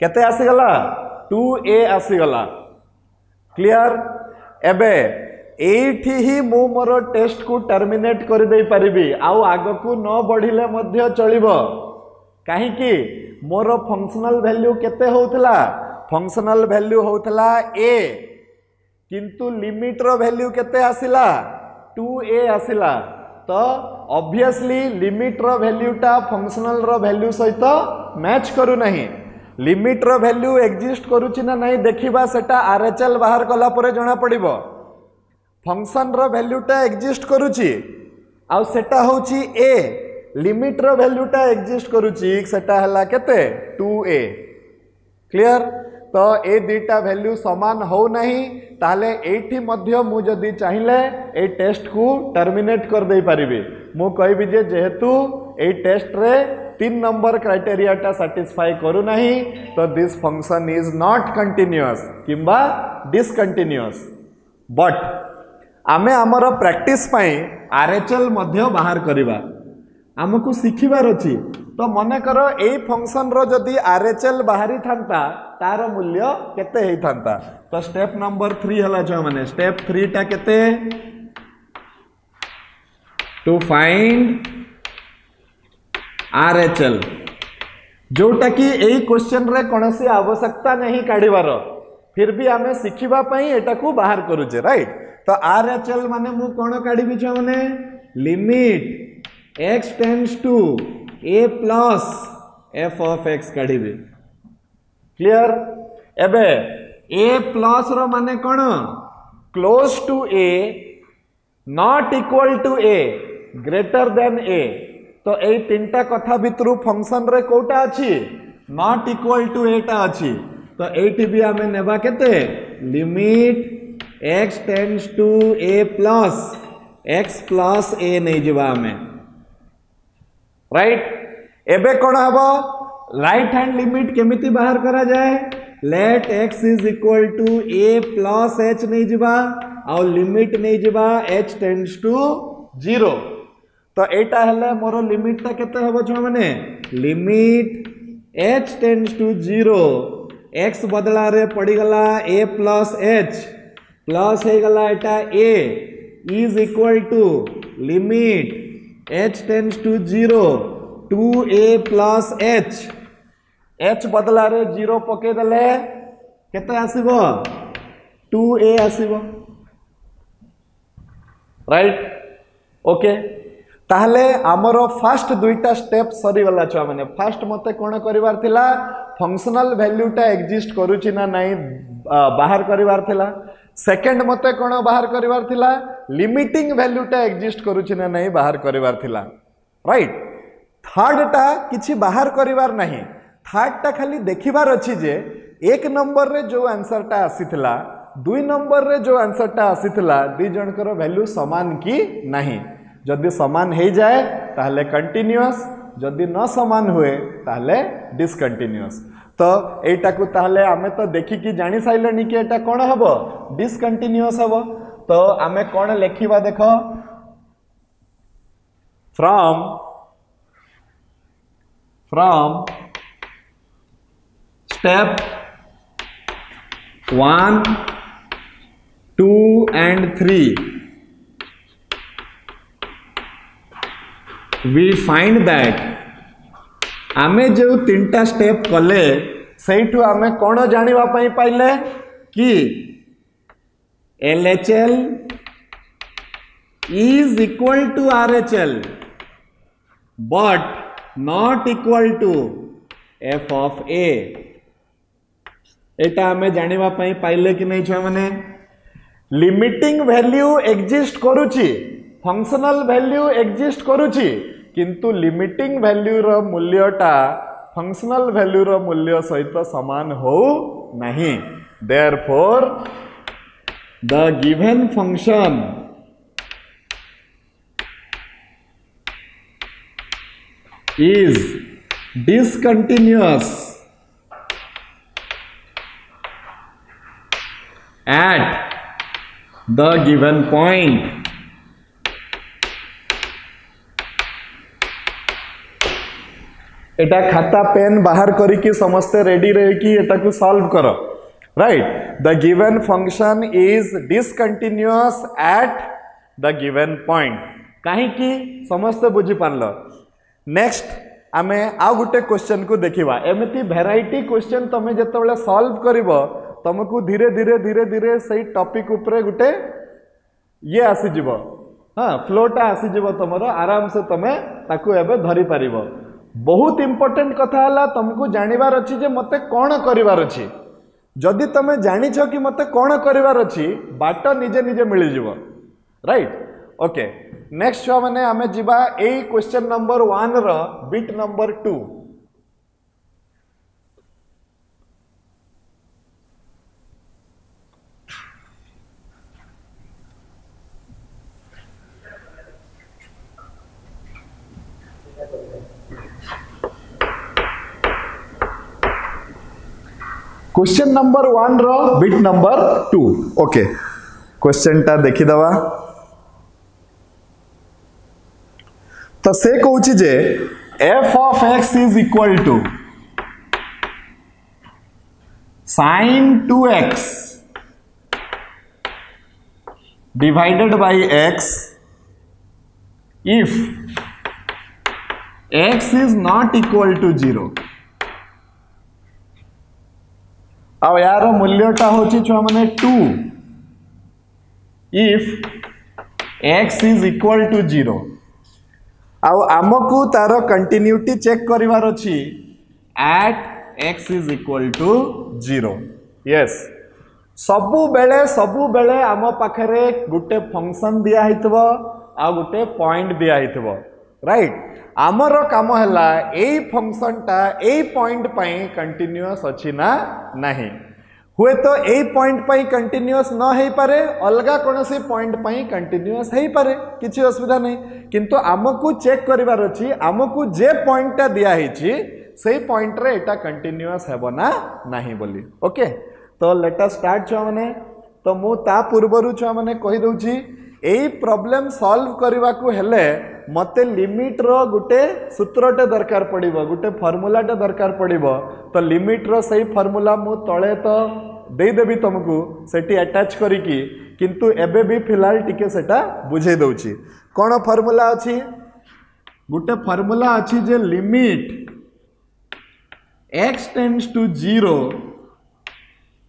କେତେ ଆସିଗଲା ଟୁ ଏ ଆସିଗଲା କ୍ଲିଅର ଏବେ ଏଇଠି ହିଁ ମୁଁ ମୋର ଟେଷ୍ଟକୁ ଟର୍ମିନେଟ୍ କରିଦେଇପାରିବି ଆଉ ଆଗକୁ ନ ବଢ଼ିଲେ ମଧ୍ୟ ଚଳିବ କାହିଁକି ମୋର ଫଙ୍କସନାଲ୍ ଭ୍ୟାଲ୍ୟୁ କେତେ ହେଉଥିଲା ଫଙ୍କସନାଲ୍ ଭ୍ୟାଲ୍ୟୁ ହେଉଥିଲା ଏ କିନ୍ତୁ ଲିମିଟ୍ର ଭ୍ୟାଲ୍ୟୁ କେତେ ଆସିଲା ଟୁ ଏ ଆସିଲା ତ ଅବଭିୟସ୍ଲି ଲିମିଟ୍ର ଭ୍ୟାଲ୍ୟୁଟା ଫଙ୍କସନାଲ୍ର ଭ୍ୟାଲ୍ୟୁ ସହିତ ମ୍ୟାଚ୍ କରୁନାହିଁ লিমিটর ভ্যালু এক্সিস্ট করুছি না নাই দেখিবা সেটা আরএচএল বাহার কলা পরে জনা পড়িব ফংশনর ভ্যালুটা এক্সিস্ট করুছি আউ সেটা হচ্ছে এ লিমিটর ভ্যালুটা এক্সিস্ট করুছি সেটা হলা কেতে 2a ক্লিয়ার তো এই দুইটা ভ্যালু সমান হও নাই তাহলে এইটি মধ্য মু যদি চাইলে এই টেস্ট কু টার্মিনেট করে দেই পারিবি মু কইবি যে যেহেতু এই টেস্ট রে तीन नंबर क्राइटेरियाटा साटिस्फाई करू नहीं तो this function is not continuous किंबा डिसकंटिन्यूअस बट आमे आमर प्रैक्टिस पाई आरएचएल बाहर करवा आमको शिखिबार अछि तो मन कर, एई फ़ंक्शन रो आरएचएल बाहरी थांता, तार मूल्य केते हेई थांता. तो स्टेप नंबर 3 हला जो माने. स्टेप 3 टा केते टू फाइंड RHL जोटा कि यही क्वेश्चन रे कौन सी आवश्यकता नहीं काढ़ार फिर भी आम शिखापी एटा को बाहर करुचे राइट तो आर एच एल मान कौन काढ़ी छुआ मैंने limit x tends to a plus f of x काढ़ी क्लियर एबे ए प्लस रो कौन close to a not equal to a greater than a तो ये तीन टा कथा भितर फ़ंक्शन रे कोटा अच्छी नॉट इक्वल टू एटा अच्छी तो ये भी आम नेबा केते limit x tends to a plus x plus a नहीं जीवा आम राइट एबे कौन हम राइट हैंड लिमिट केमिति बाहर करा जाए let x is equal to a plus h नहीं जीवा आउ लिमिट नहीं जीवा एच टेन्स टू ज़ीरो तो यहाँ हेले मोर लिमिटा के माने limit H tends to zero X बदला रे पड़ी ए प्लस एच प्लस हे गला A is equal to limit H tends to zero to A plus H H बदला ज़ीरो पकईदे के आसीबो टू ए आसीबो राइट ओके ताहले आमर फास्ट दुईटा स्टेप सरीगला छुआ मैंने फास्ट मत कौन कर फंक्शनल भैल्यूटा एक्जिस्ट करुच्ची ना नाई बाहर करार सेकेंड मत कौन बाहर करार लिमिटिंग भैल्यूटा एक्जिस्ट करुच्ची ना नाई बाहर करार राइट थर्डटा किसी बाहर करार ना थर्डटा खाली देखबार अच्छी जे एक नंबर रे जो आंसरटा आसीथिला दुई नंबर रे जो आंसरटा आसीथिला दी जनकर वैल्यू समान कि नहीं जदि सामान जाए ताले कंटिन्यूस जदि न सामान हुए ताले डिसकंटिन्यूस तो यहीटा को ताले आमे तो देखिक जा सारे कि यहाँ कौन हम डिसकंटिन्यूस हम तो आम कौन लेखिवा देख? From from step one two and three we find that आम जो तीन टा स्टेप कले से आम कौन जानवापी L H L is equal to R H L but not equal to f of a यहाँ आम जानवापी कि नहीं छुआ मैंने लिमिटिंग वैल्यू एक्जिस्ट करुच्ची फंक्शनल वैल्यू एक्जिस्ट कर किंतु लिमिटिंग वैल्यूर मूल्यटा फंक्शनल वैल्यूर मूल्य सहित सामान हो नहीं there the given function is discontinuous at the given point এটা খাতা পেন বাহার করিকি সমস্তে রেডি রহিকি এটাকু সলভ কর right the given function is discontinuous at the given point কাহিকি সমস্তে বুঝি পারল নেক্সট ଆମେ ଆଉ ଗୋଟେ କ୍ୱେଶ୍ଚନକୁ ଦେଖିବା ଏମିତି ଭେରାଇଟି କ୍ୱେଶ୍ଚନ ତମେ ଯେତେବେଳେ ସଲ୍ଭ କରିବ ତମକୁ ଧୀରେ ଧୀରେ ଧୀରେ ଧୀରେ ସେଇ ଟପିକ୍ ଉପରେ ଗୋଟେ ଇଏ ଆସିଯିବ ହଁ ଫ୍ଲୋଟା ଆସିଯିବ ତମର ଆରାମସେ ତମେ ତାକୁ ଏବେ ଧରିପାରିବ ବହୁତ ଇମ୍ପୋର୍ଟାଣ୍ଟ କଥା ହେଲା ତମକୁ ଜାଣିବାର ଅଛି ଯେ ମୋତେ କ'ଣ କରିବାର ଅଛି। ଯଦି ତମେ ଜାଣିଛ କି ମୋତେ କ'ଣ କରିବାର ଅଛି ବାଟ ନିଜେ ନିଜେ ମିଳିଯିବ। ରାଇଟ୍ ଓକେ ନେକ୍ସଟ ଛୁଆମାନେ ଆମେ ଯିବା ଏଇ question number ୱାନ୍ର bit number two question number one रो bit number two okay question टा देखीदवा तो से कौच जे f of x is equal to sine two x divided by x if x is not equal to 0 ଆଉ ୟାର ମୂଲ୍ୟଟା ହେଉଛି ଛୁଆମାନେ two if x is equal to zero ଆଉ ଆମକୁ ତାର କଣ୍ଟିନ୍ୟୁଟି ଚେକ୍ କରିବାର ଅଛି at x is equal to zero yes ସବୁବେଳେ ସବୁବେଳେ ଆମ ପାଖରେ ଗୋଟେ ଫଙ୍କସନ୍ ଦିଆହେଇଥିବ ଆଉ ଗୋଟେ ପଏଣ୍ଟ ଦିଆହେଇଥିବ রাইট আমার কাম হল এই ফংশনটা এই পয়েন্ট পাই কন্টিনিউস অছি না নাহি হুয়েত এই পয়েন্ট পাই কন্টিনিউস ন হয়ে পারে অলগা কোণী পয়েন্ট পাই কন্টিনিউস হয়ে পারে কিছু অসুবিধা নাই কিন্তু আমকু চেক করিবার অছি আমকু যে পয়েন্টটা দিয়া হয়েছি সেই পয়েন্টরে এটা কন্টিনিউস হব না নাহি বলি ওকে তো লেটার স্টার্ট ছুয়া মানে তো মু তা পূর্বরু ছুয়া মানে কই দউছি ଏଇ ପ୍ରୋବ୍ଲେମ୍ ସଲ୍ଭ କରିବାକୁ ହେଲେ ମୋତେ ଲିମିଟ୍ର ଗୋଟେ ସୂତ୍ରଟେ ଦରକାର ପଡ଼ିବ ଗୋଟେ ଫର୍ମୁଲାଟେ ଦରକାର ପଡ଼ିବ ତ ଲିମିଟ୍ର ସେଇ ଫର୍ମୁଲା ମୁଁ ତଳେ ତ ଦେଇଦେବି ତୁମକୁ ସେଠି ଆଟାଚ୍ କରିକି କିନ୍ତୁ ଏବେ ବି ଫିଲହାଲ ଟିକେ ସେଟା ବୁଝେଇ ଦେଉଛି କ'ଣ ଫର୍ମୁଲା ଅଛି ଗୋଟେ ଫର୍ମୁଲା ଅଛି ଯେ limit x tends to 0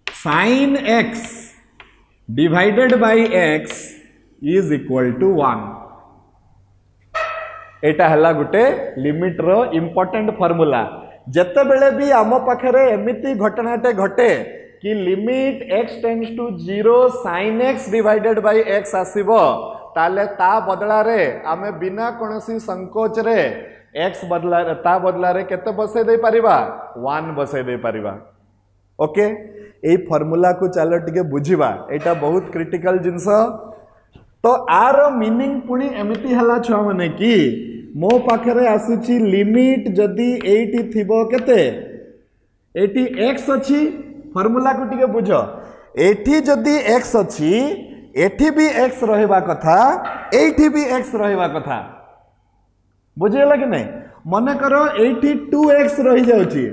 sin x divided by x is equal to 1 ଏଇଟା ହେଲା ଗୋଟେ ଲିମିଟ୍ର ଇମ୍ପୋର୍ଟାଣ୍ଟ ଫର୍ମୁଲା ଯେତେବେଳେ ବି ଆମ ପାଖରେ ଏମିତି ଘଟଣାଟେ ଘଟେ କି limit x tends to zero sine x divided by x ଆସିବ ତାହେଲେ ତା ବଦଳାରେ ଆମେ ବିନା କୌଣସି ସଂକୋଚରେ ଏକ୍ସ ବଦଳାରେ ତା ବଦଳାରେ କେତେ ବସେଇ ଦେଇପାରିବା ୱାନ୍ ବସେଇ ଦେଇପାରିବା ଓକେ ଏଇ ଫର୍ମୁଲାକୁ ଚାଲ ଟିକେ ବୁଝିବା ଏଇଟା ବହୁତ କ୍ରିଟିକାଲ ଜିନିଷ ତ ଆର ମିନିଂ ପୁଣି ଏମିତି ହେଲା ଛୁଆମାନେ କି ମୋ ପାଖରେ ଆସୁଛି ଲିମିଟ୍ ଯଦି ଏଇଠି ଥିବ କେତେ ଏଇଠି ଏକ୍ସ ଅଛି ଫର୍ମୁଲାକୁ ଟିକେ ବୁଝ ଏଠି ଯଦି ଏକ୍ସ ଅଛି ଏଠି ବି ଏକ୍ସ ରହିବା କଥା ଏଇଠି ବି ଏକ୍ସ ରହିବା କଥା ବୁଝିଗଲା କି ନାହିଁ ମନେକର ଏଇଠି ଟୁ ଏକ୍ସ ରହିଯାଉଛି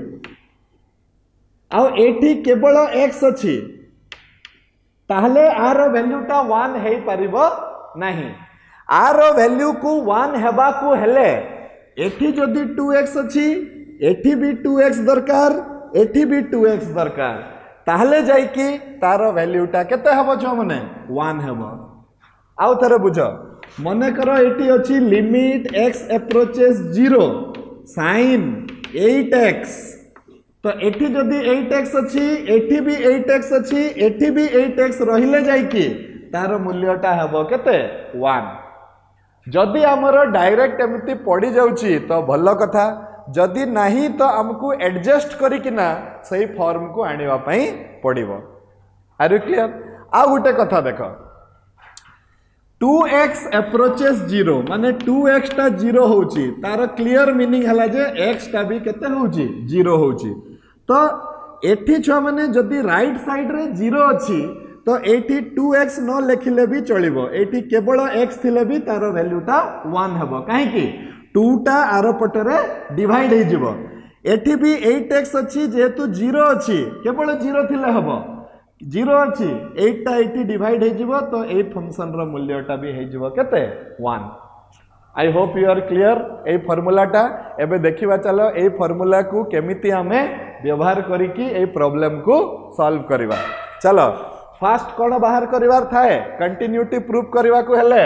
ଆଉ ଏଇଠି କେବଳ ଏକ୍ସ ଅଛି ତାହେଲେ ଆର ଭ୍ୟାଲ୍ୟୁଟା ୱାନ୍ ହେଇପାରିବ ନାହିଁ ଆର ଭ୍ୟାଲ୍ୟୁକୁ ୱାନ୍ ହେବାକୁ ହେଲେ ଏଠି ଯଦି ଟୁ ଏକ୍ସ ଅଛି ଏଠି ବି ଟୁ ଏକ୍ସ ଦରକାର ଏଠି ବି ଟୁ ଏକ୍ସ ଦରକାର ତାହେଲେ ଯାଇକି ତାର ଭ୍ୟାଲ୍ୟୁଟା କେତେ ହେବ ଛୁଆମାନେ ୱାନ୍ ହେବ ଆଉ ଥରେ ବୁଝ ମନେକର ଏଠି ଅଛି limit x approaches zero sine eight x तो एठी जदि 8x अछि एठी भी 8x अछि एठी भी 8x रहिले जाय कि तार मूल्यटा हबो केते 1 जदि हमर डायरेक्ट एमिति पड़ी जाउची तो भल कथा जदि नाही तो हमकु एडजस्ट करिकिना सही फॉर्म को आनिबा पई पड़िबो आर यू क्लियर आ गुटे कथा देखो 2x approaches 0 माने 2x टा 0 होउची तार क्लियर मीनिंग हला जे x टा भी केते होउची 0 होउची ତ ଏଠି ଛୁଆମାନେ ଯଦି ରାଇଟ୍ ସାଇଡ଼୍ରେ ଜିରୋ ଅଛି ତ ଏଇଠି ଟୁ ଏକ୍ସ ନ ଲେଖିଲେ ବି ଚଳିବ ଏଇଠି କେବଳ ଏକ୍ସ ଥିଲେ ବି ତାର ଭ୍ୟାଲ୍ୟୁଟା ୱାନ୍ ହେବ କାହିଁକି ଟୁଟା ଆର ପଟରେ ଡିଭାଇଡ୍ ହେଇଯିବ ଏଠି ବି ଏଇଟ୍ ଏକ୍ସ ଅଛି ଯେହେତୁ ଜିରୋ ଅଛି କେବଳ ଜିରୋ ଥିଲେ ହେବ ଜିରୋ ଅଛି ଏଇଟଟା ଏଇଠି ଡିଭାଇଡ୍ ହେଇଯିବ ତ ଏଇ ଫଙ୍କସନ୍ର ମୂଲ୍ୟଟା ବି ହେଇଯିବ କେତେ one I hope you are clear ये फर्मूलाटा एवं देखा चल ये फर्मूला को केमी आम व्यवहार करी प्रॉब्लम को सल्व करवा चल फास्ट कौन बाहर करार थाए कंटिन्यूटी प्रूफ करने को हेले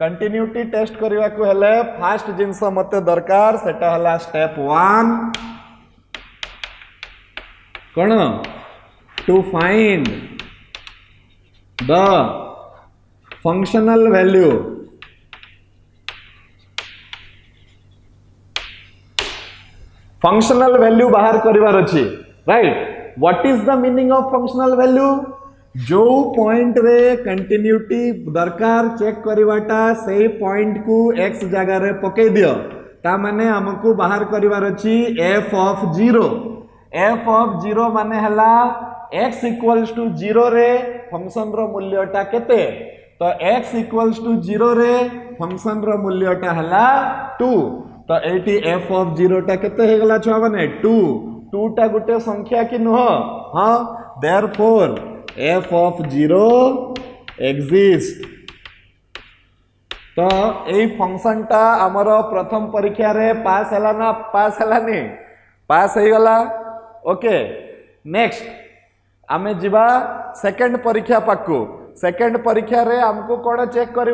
कंटिन्यूटी टेस्ट करने को हेले फास्ट जिनस मत दरकार सेटा है स्टेप वन कौन to find the functional value functional value बाहर कर right what is the meaning of functional value जो पॉइंट रे कंटिन्यूटी दरकार चेक करवाटा, से पॉइंट को एक्स जगार पकई दियो। ता माने बाहर करिवार अछि एफ़ ऑफ़ 0 एफ़ ऑफ़ 0 माने हला x इक्वल्स टू 0 रे फ़ंक्शन रो मूल्यटा केते। तो x इक्वल्स टू 0 रे फ़ंक्शन रो मूल्यटा हला 2 हाँ? तो ये एफ़ अफ जीरोटा केते हेगला छुआ माने 2 2टा गुटे संख्या कि नुह हाँ? There for f of zero exist तो यही फ़ंक्शन टा आमर प्रथम परीक्षा रे पास है ना? पास है पास हो गला? ओके नेक्स्ट आम जावा सेकेंड परीक्षा पाकू। सेकेंड परीक्षा रे आमको कौन चेक कर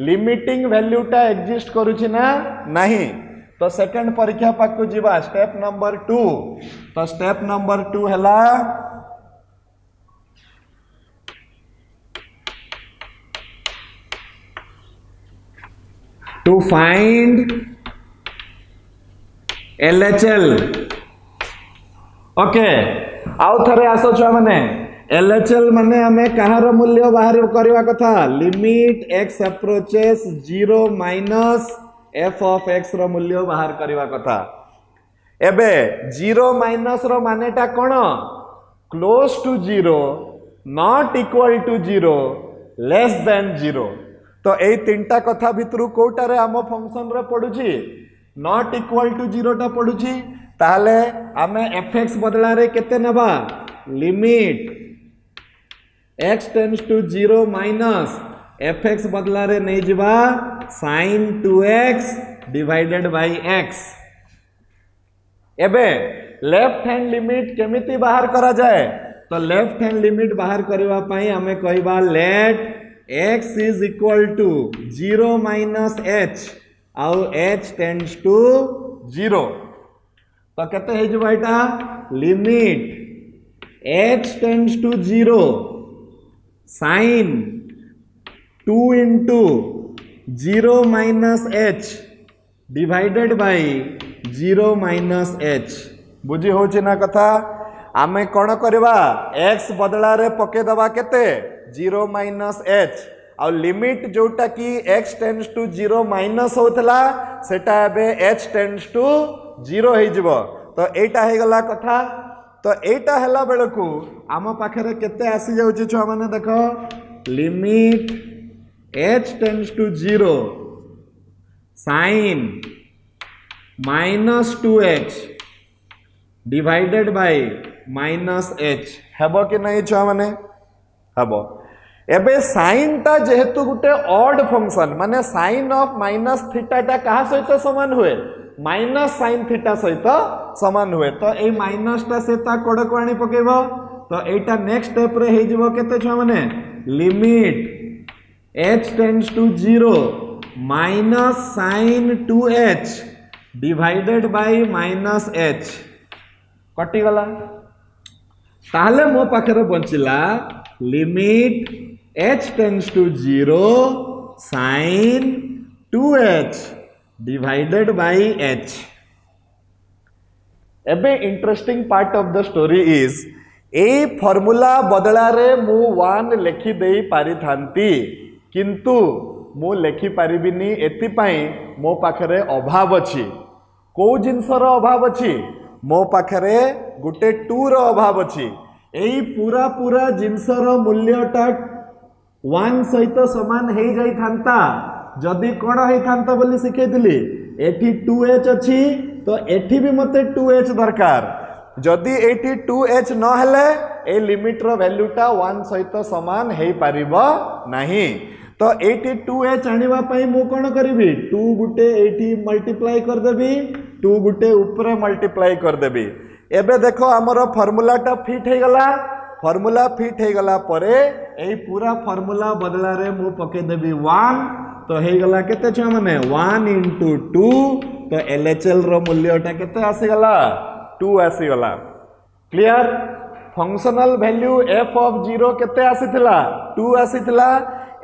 लिमिटिंग भैल्यूटा एक्जिस्ट करुचिना ना तो सेकेंड परीक्षा पाक जावा स्टेप नंबर टू तो स्टेप नंबर टू है टू फाइंड एलएचएल ओके आउ थे आस छुआ मैंने LHL ମାନେ ଆମେ କାହାର ମୂଲ୍ୟ ବାହାର କରିବା କଥା limit x approaches zero minus f of x ର ମୂଲ୍ୟ ବାହାର କରିବା କଥା ଏବେ ଜିରୋ ମାଇନସ୍ ର ମାନେଟା କ'ଣ close to zero not equal to zero less than zero ତ ଏଇ ତିନିଟା କଥା ଭିତରୁ କୋଉଟାରେ ଆମ ଫଙ୍କସନରେ ପଡୁଛି ନଟ୍ ଇକ୍ୱାଲ୍ ଟୁ ଜିରୋଟା ପଡୁଛି ତାହେଲେ ଆମେ ଏଫ୍ ବଦଳରେ କେତେ ନେବା limit x tends to zero minus f x बदल नहीं जीवा sine two x divided by x एबे लेफ़्ट हैंड लिमिट केमी बाहर करा जाए? तो लेफ़्ट हैंड लिमिट बाहर करने पाई let x is equal to zero minus h आउ एच टेन्स टू ज़ीरो तो केते limit h tends to zero sine two into zero minus h divided by zero minus h. बुझी हो ना कथा? आमे कौन करवा एक्स बदलारे पकेदवा केते? Zero minus h. आ लिमिट जोटा कि x tends to zero minus होता सेटा एच टेन्स टू ज़ीरो तो एटा हे তো এইটা হেলা বেড়কু আম পাখে কেতে আসি যাচ্ছে ছুঁ মানে দেখ? Limit h tends to zero sine minus two h divided by minus h হব কি নাই ছুঁ মানে হব এবে সাইনটা যেহেতু গোটে অড ফংশন মানে সাইন অফ মাইনস থিটাটা কাহা সহিত সমান হুয়ে? মাইনস সাইন থিটা সহিত সমান হুয়ে তো এই মাইনসটা সে তা কড়কু আনি পকাইব তো এইটা নেক্সট স্টেপরে হয়ে কেতে ছুঁ মানে limit h tends to zero minus sine two h divided by minus h কটিগলা তাহলে মো পাখে বঞ্চিলা limit h tends to zero sine two h divided by h ଏବେ interesting part of the story is ଏଇ ଫର୍ମୁଲା ବଦଳାରେ ମୁଁ ୱାନ୍ ଲେଖିଦେଇ ପାରିଥାନ୍ତି କିନ୍ତୁ ମୁଁ ଲେଖିପାରିବିନି ଏଥିପାଇଁ ମୋ ପାଖରେ ଅଭାବ ଅଛି କେଉଁ ଜିନିଷର ଅଭାବ ଅଛି ମୋ ପାଖରେ ଗୋଟେ ଟୁର ଅଭାବ ଅଛି ଏଇ ପୁରା ପୁରା ଜିନିଷର ମୂଲ୍ୟଟା ୱାନ୍ ସହିତ ସମାନ ହେଇଯାଇଥାନ୍ତା जदि कौन होता बोली शिखली ये टू एच अच्छी तो ये भी मत टू एच दरकार जदि ये टू एच नहले ए लिमिट्र भैल्यूटा वन सहित सामान हो पार ना तो ये टू एच आने मु कौन करी टू गोटे ये मल्टीप्लाई करदेवी टू गोटे ऊपर मल्टीप्लाई करदेवी एबे देखो आमर फर्मूलाटा फिट हो फर्मूला फिट हो पूरा फर्मूला बदलें मुझे पकईदेवी वन ୱାନ୍ ତ ହେଇଗଲା କେତେ ଛୁଆ ମାନେ ୱାନ୍ ଇଣ୍ଟୁ ଟୁ ତ ଏଲ୍ ଏଚ୍ ଏଲ୍ ର ମୂଲ୍ୟଟା କେତେ ଆସିଗଲା ଟୁ ଆସିଗଲା clear functional value f of zero କେତେ ଆସିଥିଲା ଟୁ ଆସିଥିଲା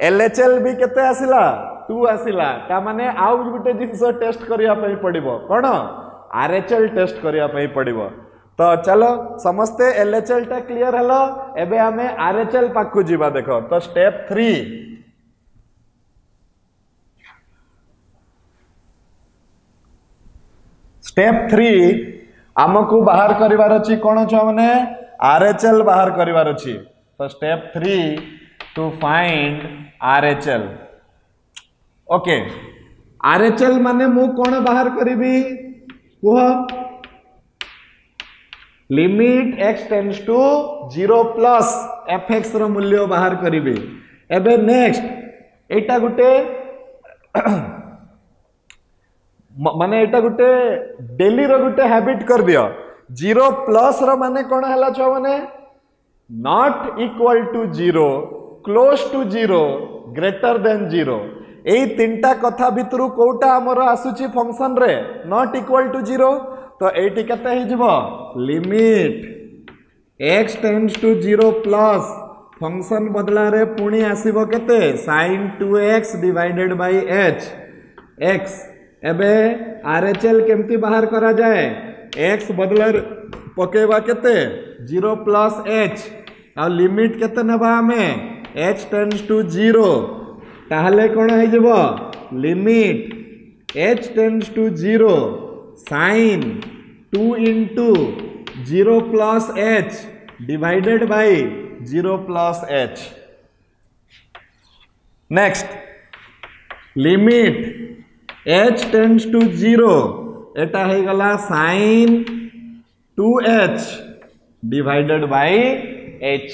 ଏଲ୍ ଏଚ୍ ଏଲ୍ ବି କେତେ ଆସିଲା ଟୁ ଆସିଲା ତାମାନେ ଆଉ ଗୋଟେ ଜିନିଷ ଟେଷ୍ଟ କରିବା ପାଇଁ ପଡ଼ିବ କ'ଣ ଆର୍ ଏଚ୍ ଏଲ୍ ଟେଷ୍ଟ କରିବା ପାଇଁ ପଡ଼ିବ ତ ଚାଲ ସମସ୍ତେ ଏଲ୍ ଏଚ୍ ଏଲ୍ଟା କ୍ଲିଅର ହେଲ ଏବେ ଆମେ ଆର୍ ଏଚ୍ ଏଲ୍ ପାଖକୁ ଯିବା ଦେଖ ତ ଷ୍ଟେପ୍ ଥ୍ରୀ स्टेप थ्री आमको बाहर करार अच्छी कौन आर एच एल बाहर करार step three to find R H L okay R H L मान मु कौन बाहर करी कुह limit x tends to zero plus f x रूल्य बाहर करी एबे नेक्स्ट एटा गुटे माने एटा गुटे डेली रो गुटे हैबिट कर दियो ज़ीरो प्लस रो माने कोन हला छो माने not equal to zero close to zero greater than zero एई तीनटा कथा भितरु कोटा हमर आसुची फ़ंक्शन रे नॉट इक्वल टू ज़ीरो तो एटी केते हि जबो limit x tends to zero plus function बदला रे पुणी आसीबो केते sin 2x / h x एबे आरएचएल केमती बाहर करा जाए एक्स बदल पकेवा ज़ीरो प्लस एच आ लिमिट केते नबा आमे एच टेंड्स टू ज़ीरो कौन है limit h tends to zero sine two into zero plus h divided by zero plus h next limit h tends to zero एटा हो गला sine two h divided by h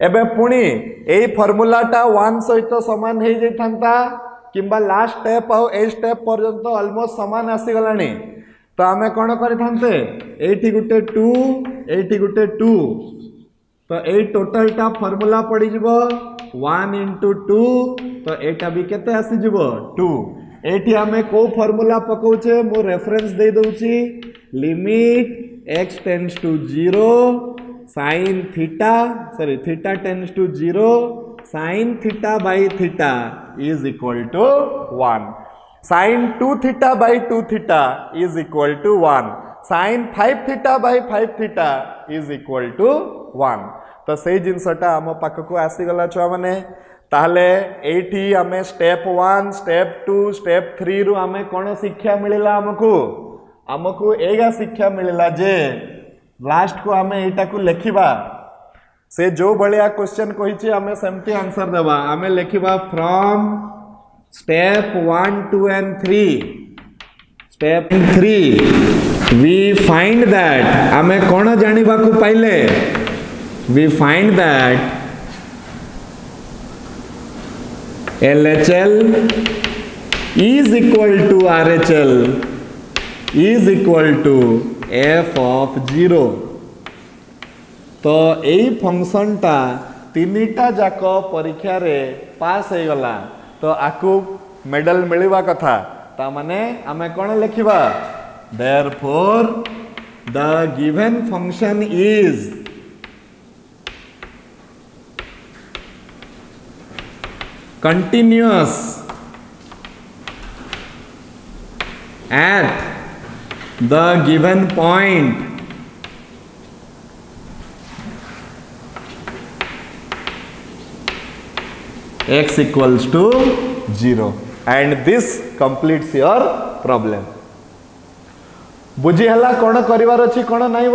एबे पुणी यही फर्मूलाटा वन सहित सामान हो जाता किंवा लास्ट स्टेप आउ ए स्टेप पर्यंत अलमोस्ट सामान आसीगला तो आम कौन करते ये गोटे टू ये गोटे टू तो ये टोटालटा फर्मूला पड़ज वन इंटू टू तो यहाँ भी केते टू એઠી આમે કો ફોર્મ્યુલા પકવછે મુ રેફરન્સ દઈ દઉં છી limit x tends to 0 sin theta sorry theta tends to 0 sin theta by theta is equal to 1 sin 2 theta by 2 theta is equal to 1 sin 5 theta by 5 theta is equal to 1 તો ସେଇ ଜିନିଷଟା ଆମ ପାଖକୁ ଆସିଗଲା ଛୁଆମାନେ ताहले एटी आम step one step two step three रु आम कौन शिक्षा मिलला आमको? आमको एगा शिक्षा मिलला जे लास्ट को आम यू लिखा से जो भाया क्वेश्चन कही सेमती आंसर दवा आम लिखा from step one two and three step three we find that आम कौन जानवाक पाइले we find that LHL is equal to RHL is equal to f of 0 তো এই ফংশনটা তিনিটা যাক পরীক্ষারে পাস হয়ে গলা তো আকু মেডাল মিলিবা কথা তা মানে আমি কোন লিখিবা therefore the given function is continuous at the given point x equals to 0 and this completes your problem. Bujihala kona karivarachi kona nai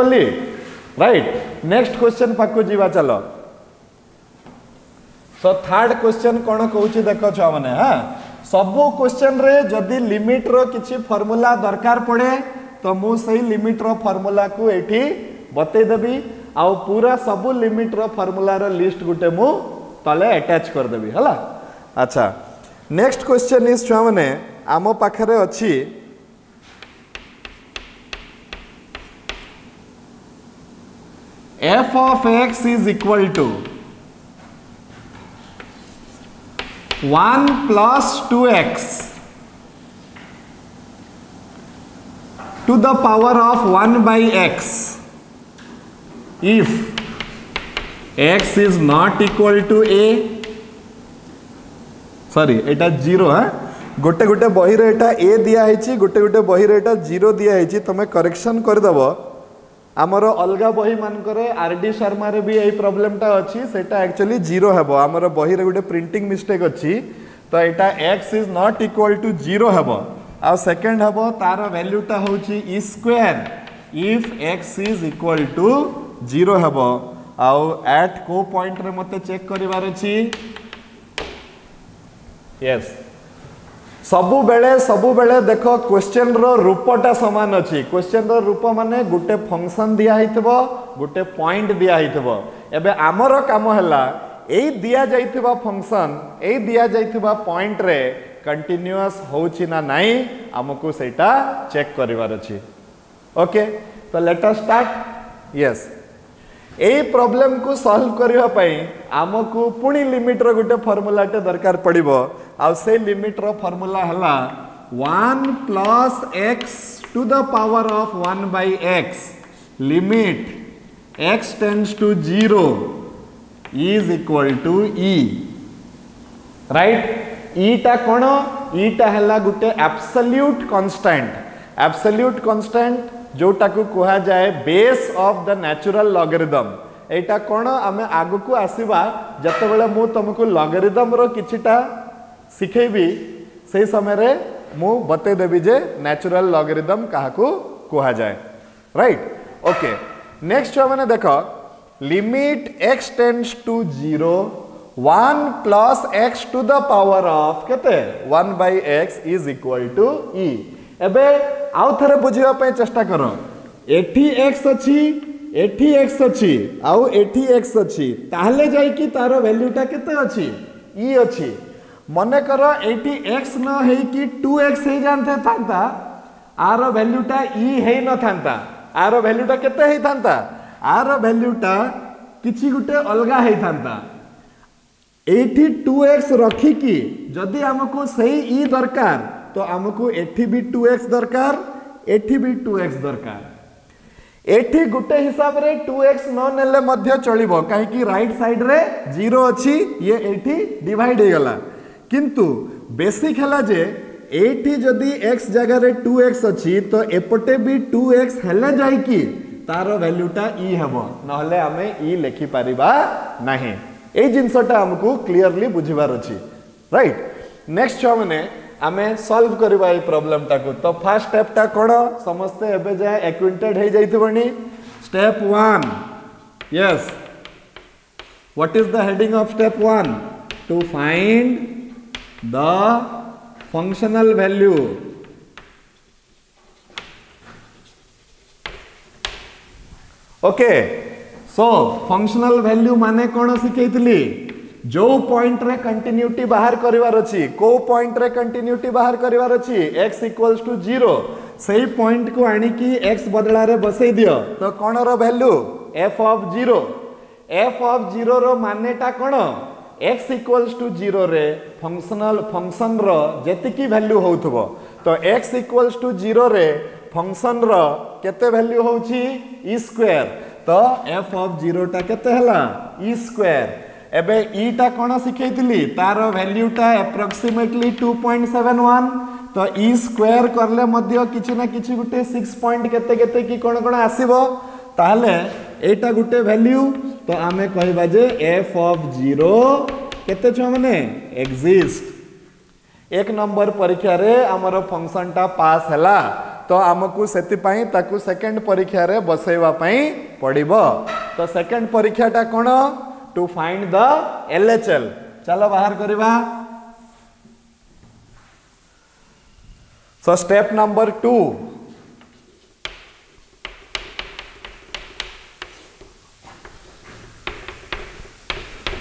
Right. Next question pakku jiva chalo. तो थार्ड क्वेश्चन कौन कौन देख छुआ मैंने हाँ? सब क्वेश्चन रे जदि लिमिट रो किसी फर्मूला दरकार पड़े तो मुझे लिमिट रमुला फर्मूला को ये बतईदेवी आउ पूरा सबु लिमिट रो फर्मूलार लिस्ट गोटे मु तले आटाच है अच्छा नेक्स्ट क्वेश्चन इज़ छुआ मैंने आम पाखे अच्छी f of x is equal to one plus two x to the power of one by x. If x is not equal to a sorry Etah zero है गोटे गोटे बही रे एटा ए दिया हैछि गोटे गोटे बही रे एटा ज़ीरो दिया हैछि तमे करेक्शन कर दबो ଆମର ଅଲଗା ବହିମାନଙ୍କରେ ଆର୍ ଡି ଶର୍ମାରେ ବି ଏଇ ପ୍ରୋବ୍ଲେମଟା ଅଛି ସେଇଟା ଆକ୍ଚୁଆଲି ଜିରୋ ହେବ ଆମର ବହିରେ ଗୋଟେ ପ୍ରିଣ୍ଟିଂ ମିଷ୍ଟେକ୍ ଅଛି ତ ଏଇଟା x is not equal to zero ହେବ ଆଉ ସେକେଣ୍ଡ ହେବ ତାର ଭ୍ୟାଲ୍ୟୁଟା ହେଉଛି e square if x is equal to zero ହେବ ଆଉ ଆଟ୍ କେଉଁ ପଏଣ୍ଟରେ ମୋତେ ଚେକ୍ କରିବାର ଅଛି ୟେସ୍ ସବୁବେଳେ ସବୁବେଳେ ଦେଖ କ୍ୱେଶ୍ଚେନ୍ର ରୂପଟା ସମାନ ଅଛି। କ୍ୱେଶ୍ଚେନ୍ର ରୂପ ମାନେ ଗୋଟେ ଫଙ୍କସନ୍ ଦିଆହେଇଥିବ ଗୋଟେ ପଏଣ୍ଟ ଦିଆହେଇଥିବ ଏବେ ଆମର କାମ ହେଲା ଏଇ ଦିଆଯାଇଥିବା ଫଙ୍କସନ୍ ଏଇ ଦିଆଯାଇଥିବା ପଏଣ୍ଟରେ କଣ୍ଟିନ୍ୟୁଅସ୍ ହେଉଛି ନା ନାହିଁ ଆମକୁ ସେଇଟା ଚେକ୍ କରିବାର ଅଛି। ଓକେ ତ ଲେଟ୍ ଷ୍ଟାର୍ଟ ୟେସ୍ प्रॉब्लम को सल्व करने आम को पुणी लिमिट्र गोटे फर्मूलाटे दरकार पड़ो आमिट्र फर्मूला है one plus x to the power of one by x limit x tends to zero is equal to e right इटा कौन इटा है गोटे एबसल्यूट कन्स्टाट एबसल्यूट कन्स्टाट जोटाकू कह जाए base of the natural logarithm एटा कौन आम आग को आसवा जिते मु तुमको लॉगरिदम रो किछिटा शिखेबी से समय मु बतेदेवी जे नेचुरल लॉगरिदम काहाकू कह जाए राइट ओके नेक्स्ट मैंने देख। Limit x tends to zero one plus x to the power of केते? One by x is equal to e ଏବେ ଆଉ ଥରେ ବୁଝିବା ପାଇଁ ଚେଷ୍ଟା କର ଏଠି ଏକ୍ସ ଅଛି ଏଠି ଏକ୍ସ ଅଛି ଆଉ ଏଠି ଏକ୍ସ ଅଛି ତାହେଲେ ଯାଇକି ତାର ଭ୍ୟାଲ୍ୟୁଟା କେତେ ଅଛି ଇ ଅଛି ମନେକର ଏଇଠି ଏକ୍ସ ନ ହେଇକି ଟୁ ଏକ୍ସ ହେଇଯାଇଥାନ୍ତା ଆର ଭ୍ୟାଲ୍ୟୁଟା ଇ ହେଇନଥାନ୍ତା ଆର ଭ୍ୟାଲ୍ୟୁଟା କେତେ ହେଇଥାନ୍ତା ଆର ଭ୍ୟାଲ୍ୟୁଟା କିଛି ଗୋଟେ ଅଲଗା ହେଇଥାନ୍ତା ଏଇଠି ଟୁ ଏକ୍ସ ରଖିକି ଯଦି ଆମକୁ ସେଇ ଇ ଦରକାର तो आमको एटी भी टू एक्स दरकार ये भी टू एक्स दरकार। ये गोटे हिसाब से टू एक्स ना चल कहीं रईट सैड्रे ज़ीरो अच्छी ये ये डिवाइड होगा किंतु बेसिक है जे यदि एक्स जगार टू एक्स अच्छी तो एपटे भी टू एक्स है कि तार वैल्यूटा इ हम ना आम इ लिखिपर ना ये जिनसटा आमको क्लीयरली बुझार अच्छी रईट नेक्स्ट छुआ मैंने आम सल्व करवा प्रोब्लेमटा को तो फास्ट स्टेपटा कौन समस्ते एवं जाए एक्विंटेड हो जाइबनी step one yes what is the heading of step one to find the functional value okay so functional value माने कौन शिखई जो पॉइंट रे कंटिन्यूटी बाहर करिवार अछि को पॉइंट रे कंटिन्यूटी बाहर करिवार अछि, x इक्वल्स टू 0 सेही पॉइंट को आनी की x बदला रे बसई दियो। तो कोन रो value f of 0 f of 0 रो मानेटा कोन? x इक्वल्स टू 0 रे फंक्शनल फ़ंक्शन रो जेति की वैल्यू होउथबो तो x इक्वल्स टू 0 रे फ़ंक्शन रो केते वैल्यू होउची? e स्क्वायर तो f ऑफ़ 0 टा केते हला? e स्क्वायर एबे ईटा कौन शिखई तार भैल्यूटा approximately two point seven one तो इ स्क्वायर मध्य किसी ना किसी गोटे सिक्स पॉइंट केते कि कौन कौन आसो ताहले गोटे वैल्यू तो आम कहवा जे एफ़ ऑफ़ ज़ीरो केते मैंने एग्जिस्ट एक नंबर परीक्षा रे आमर फंक्शनटा पास है तो आमको से सेकेंड परीक्षा रे बसैवा पड़ो तो सेकेंड परीक्षाटा कौन टू फाइंड द एलएचएल चलो बाहर करवा so step number two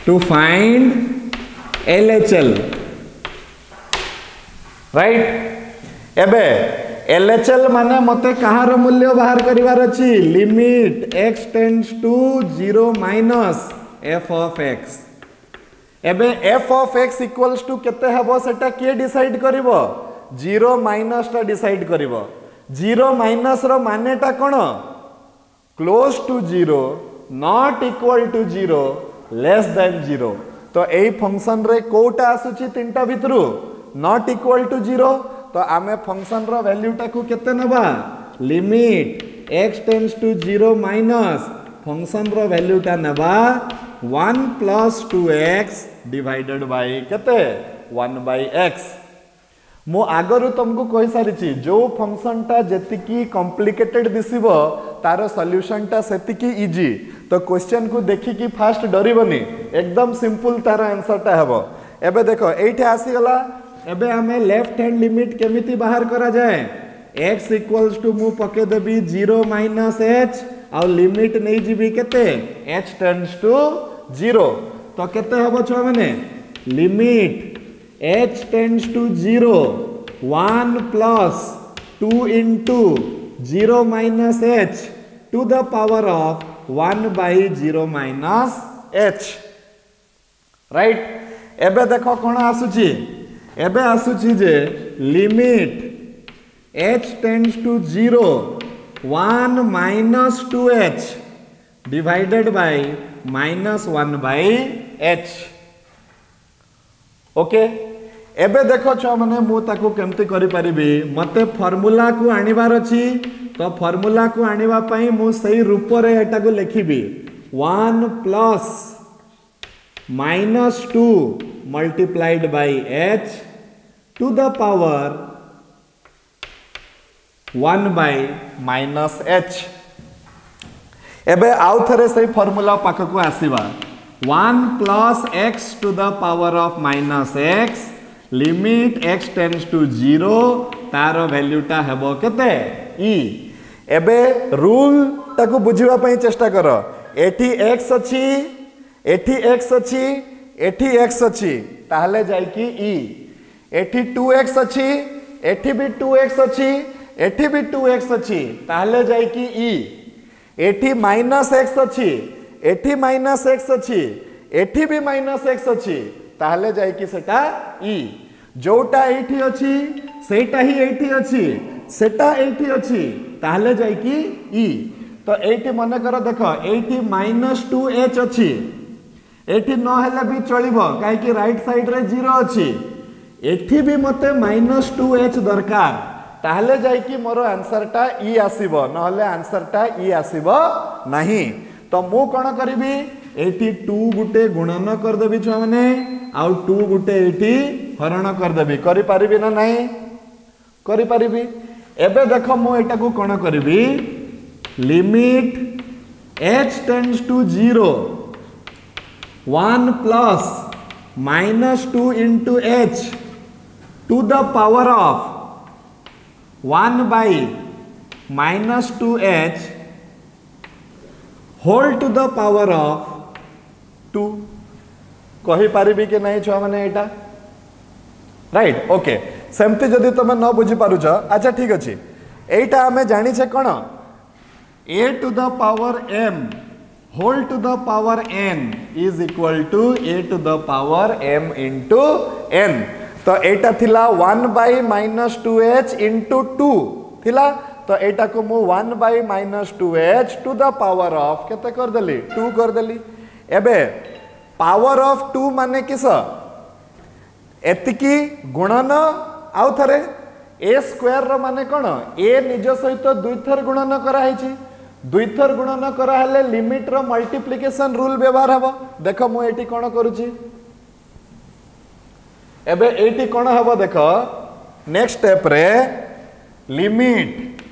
to find LHL right एबे एलएचएल माने मते कहार मूल्य बाहर करिवार अछि? Limit x tends to 0 minus f of x एबे f of x equals to केते हबो सेटा के डिसाइड करिवो टा डिसाइड करिवो ज़ीरो माइनस रो कोन close to zero not equal to zero less than zero तो एई फ़ंक्शन रे कोटा आसुची तीनटा भितरु नॉट इक्वल टू ज़ीरो तो आमे फ़ंक्शन रो वैल्यूटा को केते limit x tends to zero minus function रो वैल्यूटा नबा one plus two x divided by केते वन बाय एक्स मु आगरु तुमको कहि सारिछि जो फंक्शनटा जेतिकी कॉम्प्लिकेटेड दिसिबो तार सॉल्यूशनटा सेतिकी इजी तो क्वेश्चन को देखिकी फास्ट डरिबनी एकदम सिंपल तार आंसरटा हेबो एबे देखो एठे आसी गला एबे हमें लेफ़्ट हैंड लिमिट केमिति बाहर करा जाए x इक्वल्स टू मु पके देबी 0 माइनस h आ लिमिट नहीं जीबी केते h टेंड्स टू ज़ीरो तो केते हबो छुआ माने limit h tends to zero one plus two into zero minus h to the power of one by zero minus h right एबे देखो कौन आसुची एबे आसुची जे limit h tends to zero one minus two h divided by minus one h okay एबे देखो छुआ मैंने मु ताको केमती करि मते फार्मूला को आनिबार अछि तो फार्मूला को आनिबा पई मु रूप रे एटा को लिखिबी 1 plus minus 2 multiplied by h to the power 1 by minus h. एबे आउ थरे सही फार्मूला पाखको आसीबा 1 plus x to the power of minus x limit x tends to zero तार भैल्यूटा हेब केते इ एबे रूल ताकू बुझिबा पई चेष्टा कर एठी एक्स अछि एठी एक्स अछि एठी एक्स अछि ताहले जाय कि इ एठी 2x अछि एठी भी 2x अछि एठी भी 2x अछि ताहले जाय कि इ एठी माइनस एक्स अछि एठी माइनस एक्स अछि एठी भी माइनस एक्स अछि ताहले जाय कि सेटा इ जोटा एठी अछि सेटा ही एठी अछि सेटा एठी अछि ताहले जाय कि इ तो एठी मने कर देखो एठी माइनस टू एच अछि एठी न हेले भी चलिबो काहे कि राइट साइड रे ज़ीरो अछि एठी भी माइनस टू एच ताहले जाय कि मोर आंसरटा इ आसीबो न हेले आंसरटा इ आसीबो नाही तो मु कोन करबी एठी टू गुटे गुणन कर देबी छुआ माने आउ टू गुटे एठी हरण करदेवी करिपारिबी ना नहीं करिपारिबी एबे देख मु एटा को कोन करबी limit h tends to 0 one by minus two h whole to the power of two कहीपरि कि नहीं छुआ मैंने यहाँ राइट ओके सेमती जदि तुम न बुझीपारुच अच्छा ठीक अच्छे यहीटा आम जाचे कौन a to the power m whole to the power n is equal to a to the power m into n তো এইটা লা one by minus two h into two লা তো এইটাকে মু one by minus two h to the power of কেতে করেদেলি? টু করেদেলি। এবে পাওয়ার অফ টু মানে কিস এতিকি গুণন আউ থরে এ স্কোয়ার মানে কোণ এ নিজ সহিত দুইথর গুণন করা হয়েছে দুইথর গুণন করা হলে লিমিটর মল্টিপ্লিকেসন রুল ব্যবহার হব দেখ মু এটি কোণ করুছি एबे एटी कौन हम देख? नेक्स्ट स्टेप रे limit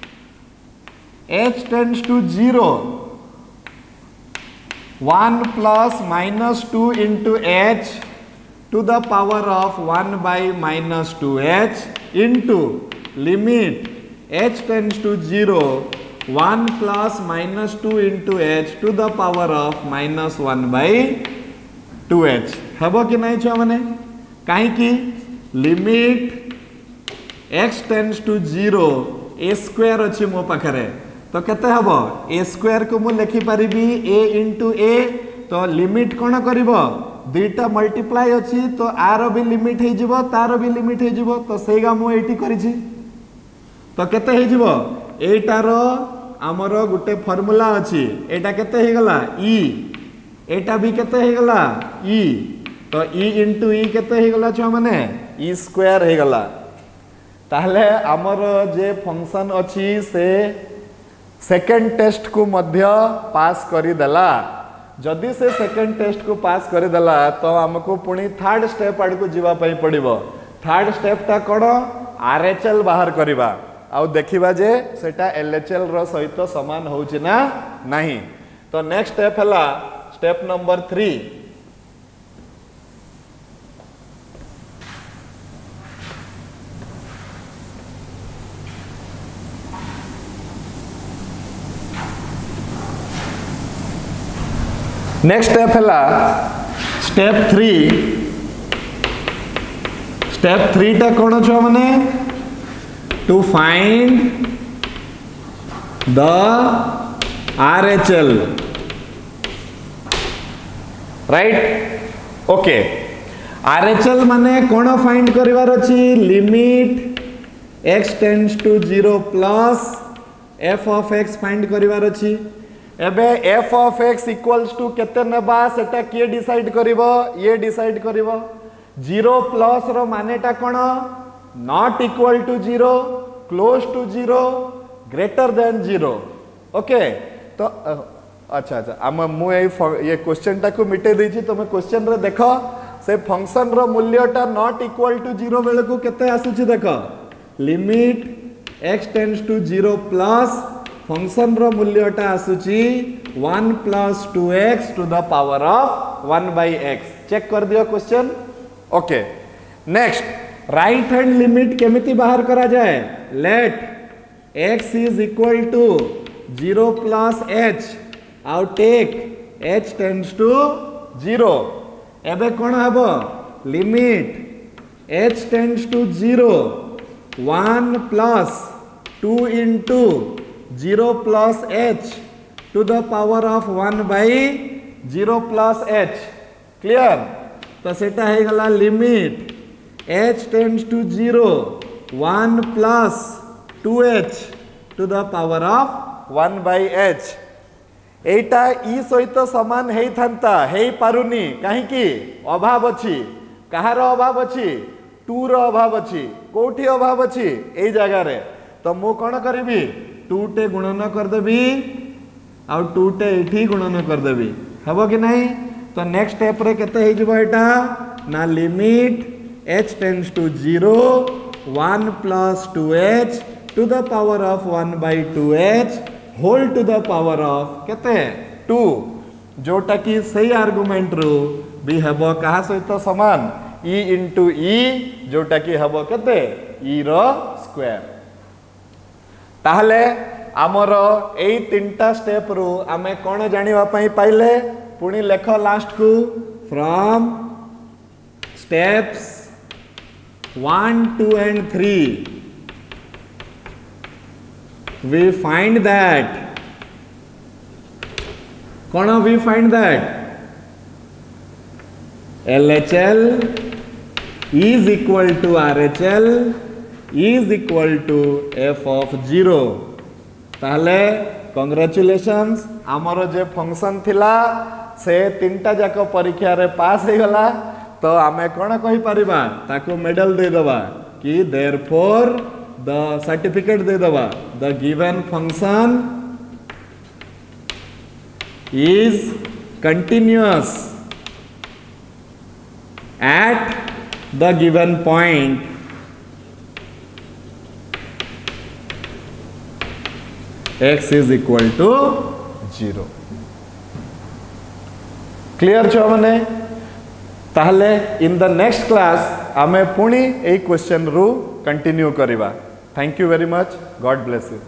h tends to zero one plus minus two into h to the power of one by minus two h into limit h tends to zero one plus minus two into h to the power of minus one by two h हम कि नहीं छुआ मैंने କାହିଁକି limit x tends to 0 a square ଅଛି ମୋ ପାଖରେ ତ କେତେ ହେବ a ସ୍କୋୟାରକୁ ମୁଁ ଲେଖିପାରିବି a ଇଣ୍ଟୁ a ତ ଲିମିଟ କ'ଣ କରିବ ଦୁଇଟା ମଲ୍ଟିପ୍ଲାଏ ଅଛି ତ ଆର ବି ଲିମିଟ୍ ହେଇଯିବ ତାର ବି ଲିମିଟ୍ ହେଇଯିବ ତ ସେଇଗା ମୁଁ ଏଇଠି କରିଛି ତ କେତେ ହେଇଯିବ ଏଇଟାର ଆମର ଗୋଟେ ଫର୍ମୁଲା ଅଛି ଏଇଟା କେତେ ହେଇଗଲା ଇ ଏଇଟା ବି କେତେ ହେଇଗଲା ଇ तो इ इंटु इ केते छुआ मैंने इ स्क्वायर हो गला ताहले आमर जे फ़ंक्शन अच्छी से सेकेंड टेस्ट को मध्य पास करदेला जदि से सेकेंड टेस्ट को पास करी देला तो आमको पुणी थर्ड स्टेप आड़ को जीवा पई पड़िबो थर्ड स्टेप ता कोन आरएचएल बाहर करवा आउ देखिबा जे सेटा एलएचएल रो सहित समान ना नाही तो नेक्स्ट स्टेप हला स्टेप नंबर थ्री है स्टेप थ्री स्टेप थ्री टा कौन छो मैंने? To find the R H L right okay RHL माने कौन फाइंड करिवार अछि? Limit X tends to zero plus F of X find करिवार अछि। एबे f of x equals to केते नेबा सेटा किए डिसाइड करिवो? ये डिसाइड करिवो। 0 प्लस रो मानेटा कोन not equal to 0 close to 0 greater than 0 okay? तो अच्छा अच्छा। आम, मु ये क्वेश्चन टाको मिटे देछि तुम क्वेश्चन रे देखो। से फ़ंक्शन रो मूल्यटा नॉट इक्वल टू 0 बेले को केते आसुछि देखो। Limit x tends to 0 plus function रो मूल्य आसुची 1 plus 2x to the power of 1 by x check कर दियो question okay next right hand limit केमिति बाहर करा जाए? Let x is equal to 0 plus h. आउ टेक h टेंड्स टू 0 एबे कोन हबो limit h tends to 0 1 plus 2 into 0 plus h to the power of 1 by 0 plus h. Clear? तो सेटा है गला limit h tends to 0 1 plus 2h to the power of 1 by h. এইটা ই সহিত সমান হেইথান্তা হেইপারুনি কাহিকি অভাব অছি কাহার অভাব অছি টুর অভাব অছি কোটি অভাব অছি এই জায়গায় তো মু কোণ করিবি टूटे गुणन करदेवि आउ टूटे एठी गुणन करदेवि हम कि ना तो नेक्स्ट स्टेप रे केते हे जीवो एटा? ना limit h tends to 0 1 plus 2h to the power of 1 by 2h whole to the power of केते? 2 जोटा कि सही आर्गुमेंट रु भी हेब कहा सहित समान? e into e जोटा कि हम केते? e स्क्वायर ताहले आमर तीनटा स्टेप रु आमे कोन जानिबा पई पाइले पुणी लेख लास्ट को। From steps 1 2 and 3 we find that कौन we find that? LHL is equal to RHL is equal to f of 0 তাহলে কংগ্রাচুলেশনস আমার যে ফংশন থিলা সে তিনটা যাক পরীক্ষার পাস হয়ে গলা তো আমি কোণ কই পারিবা তাকু মেডাল দেই দেবা কি there for the certificate de dava the given function is continuous at the given point x is equal to 0 clear छुआ मैंने इन द नेक्स्ट क्लास आमे पुणी ए क्वेश्चन रु कंटिन्यू करवा Thank you very much. God bless you.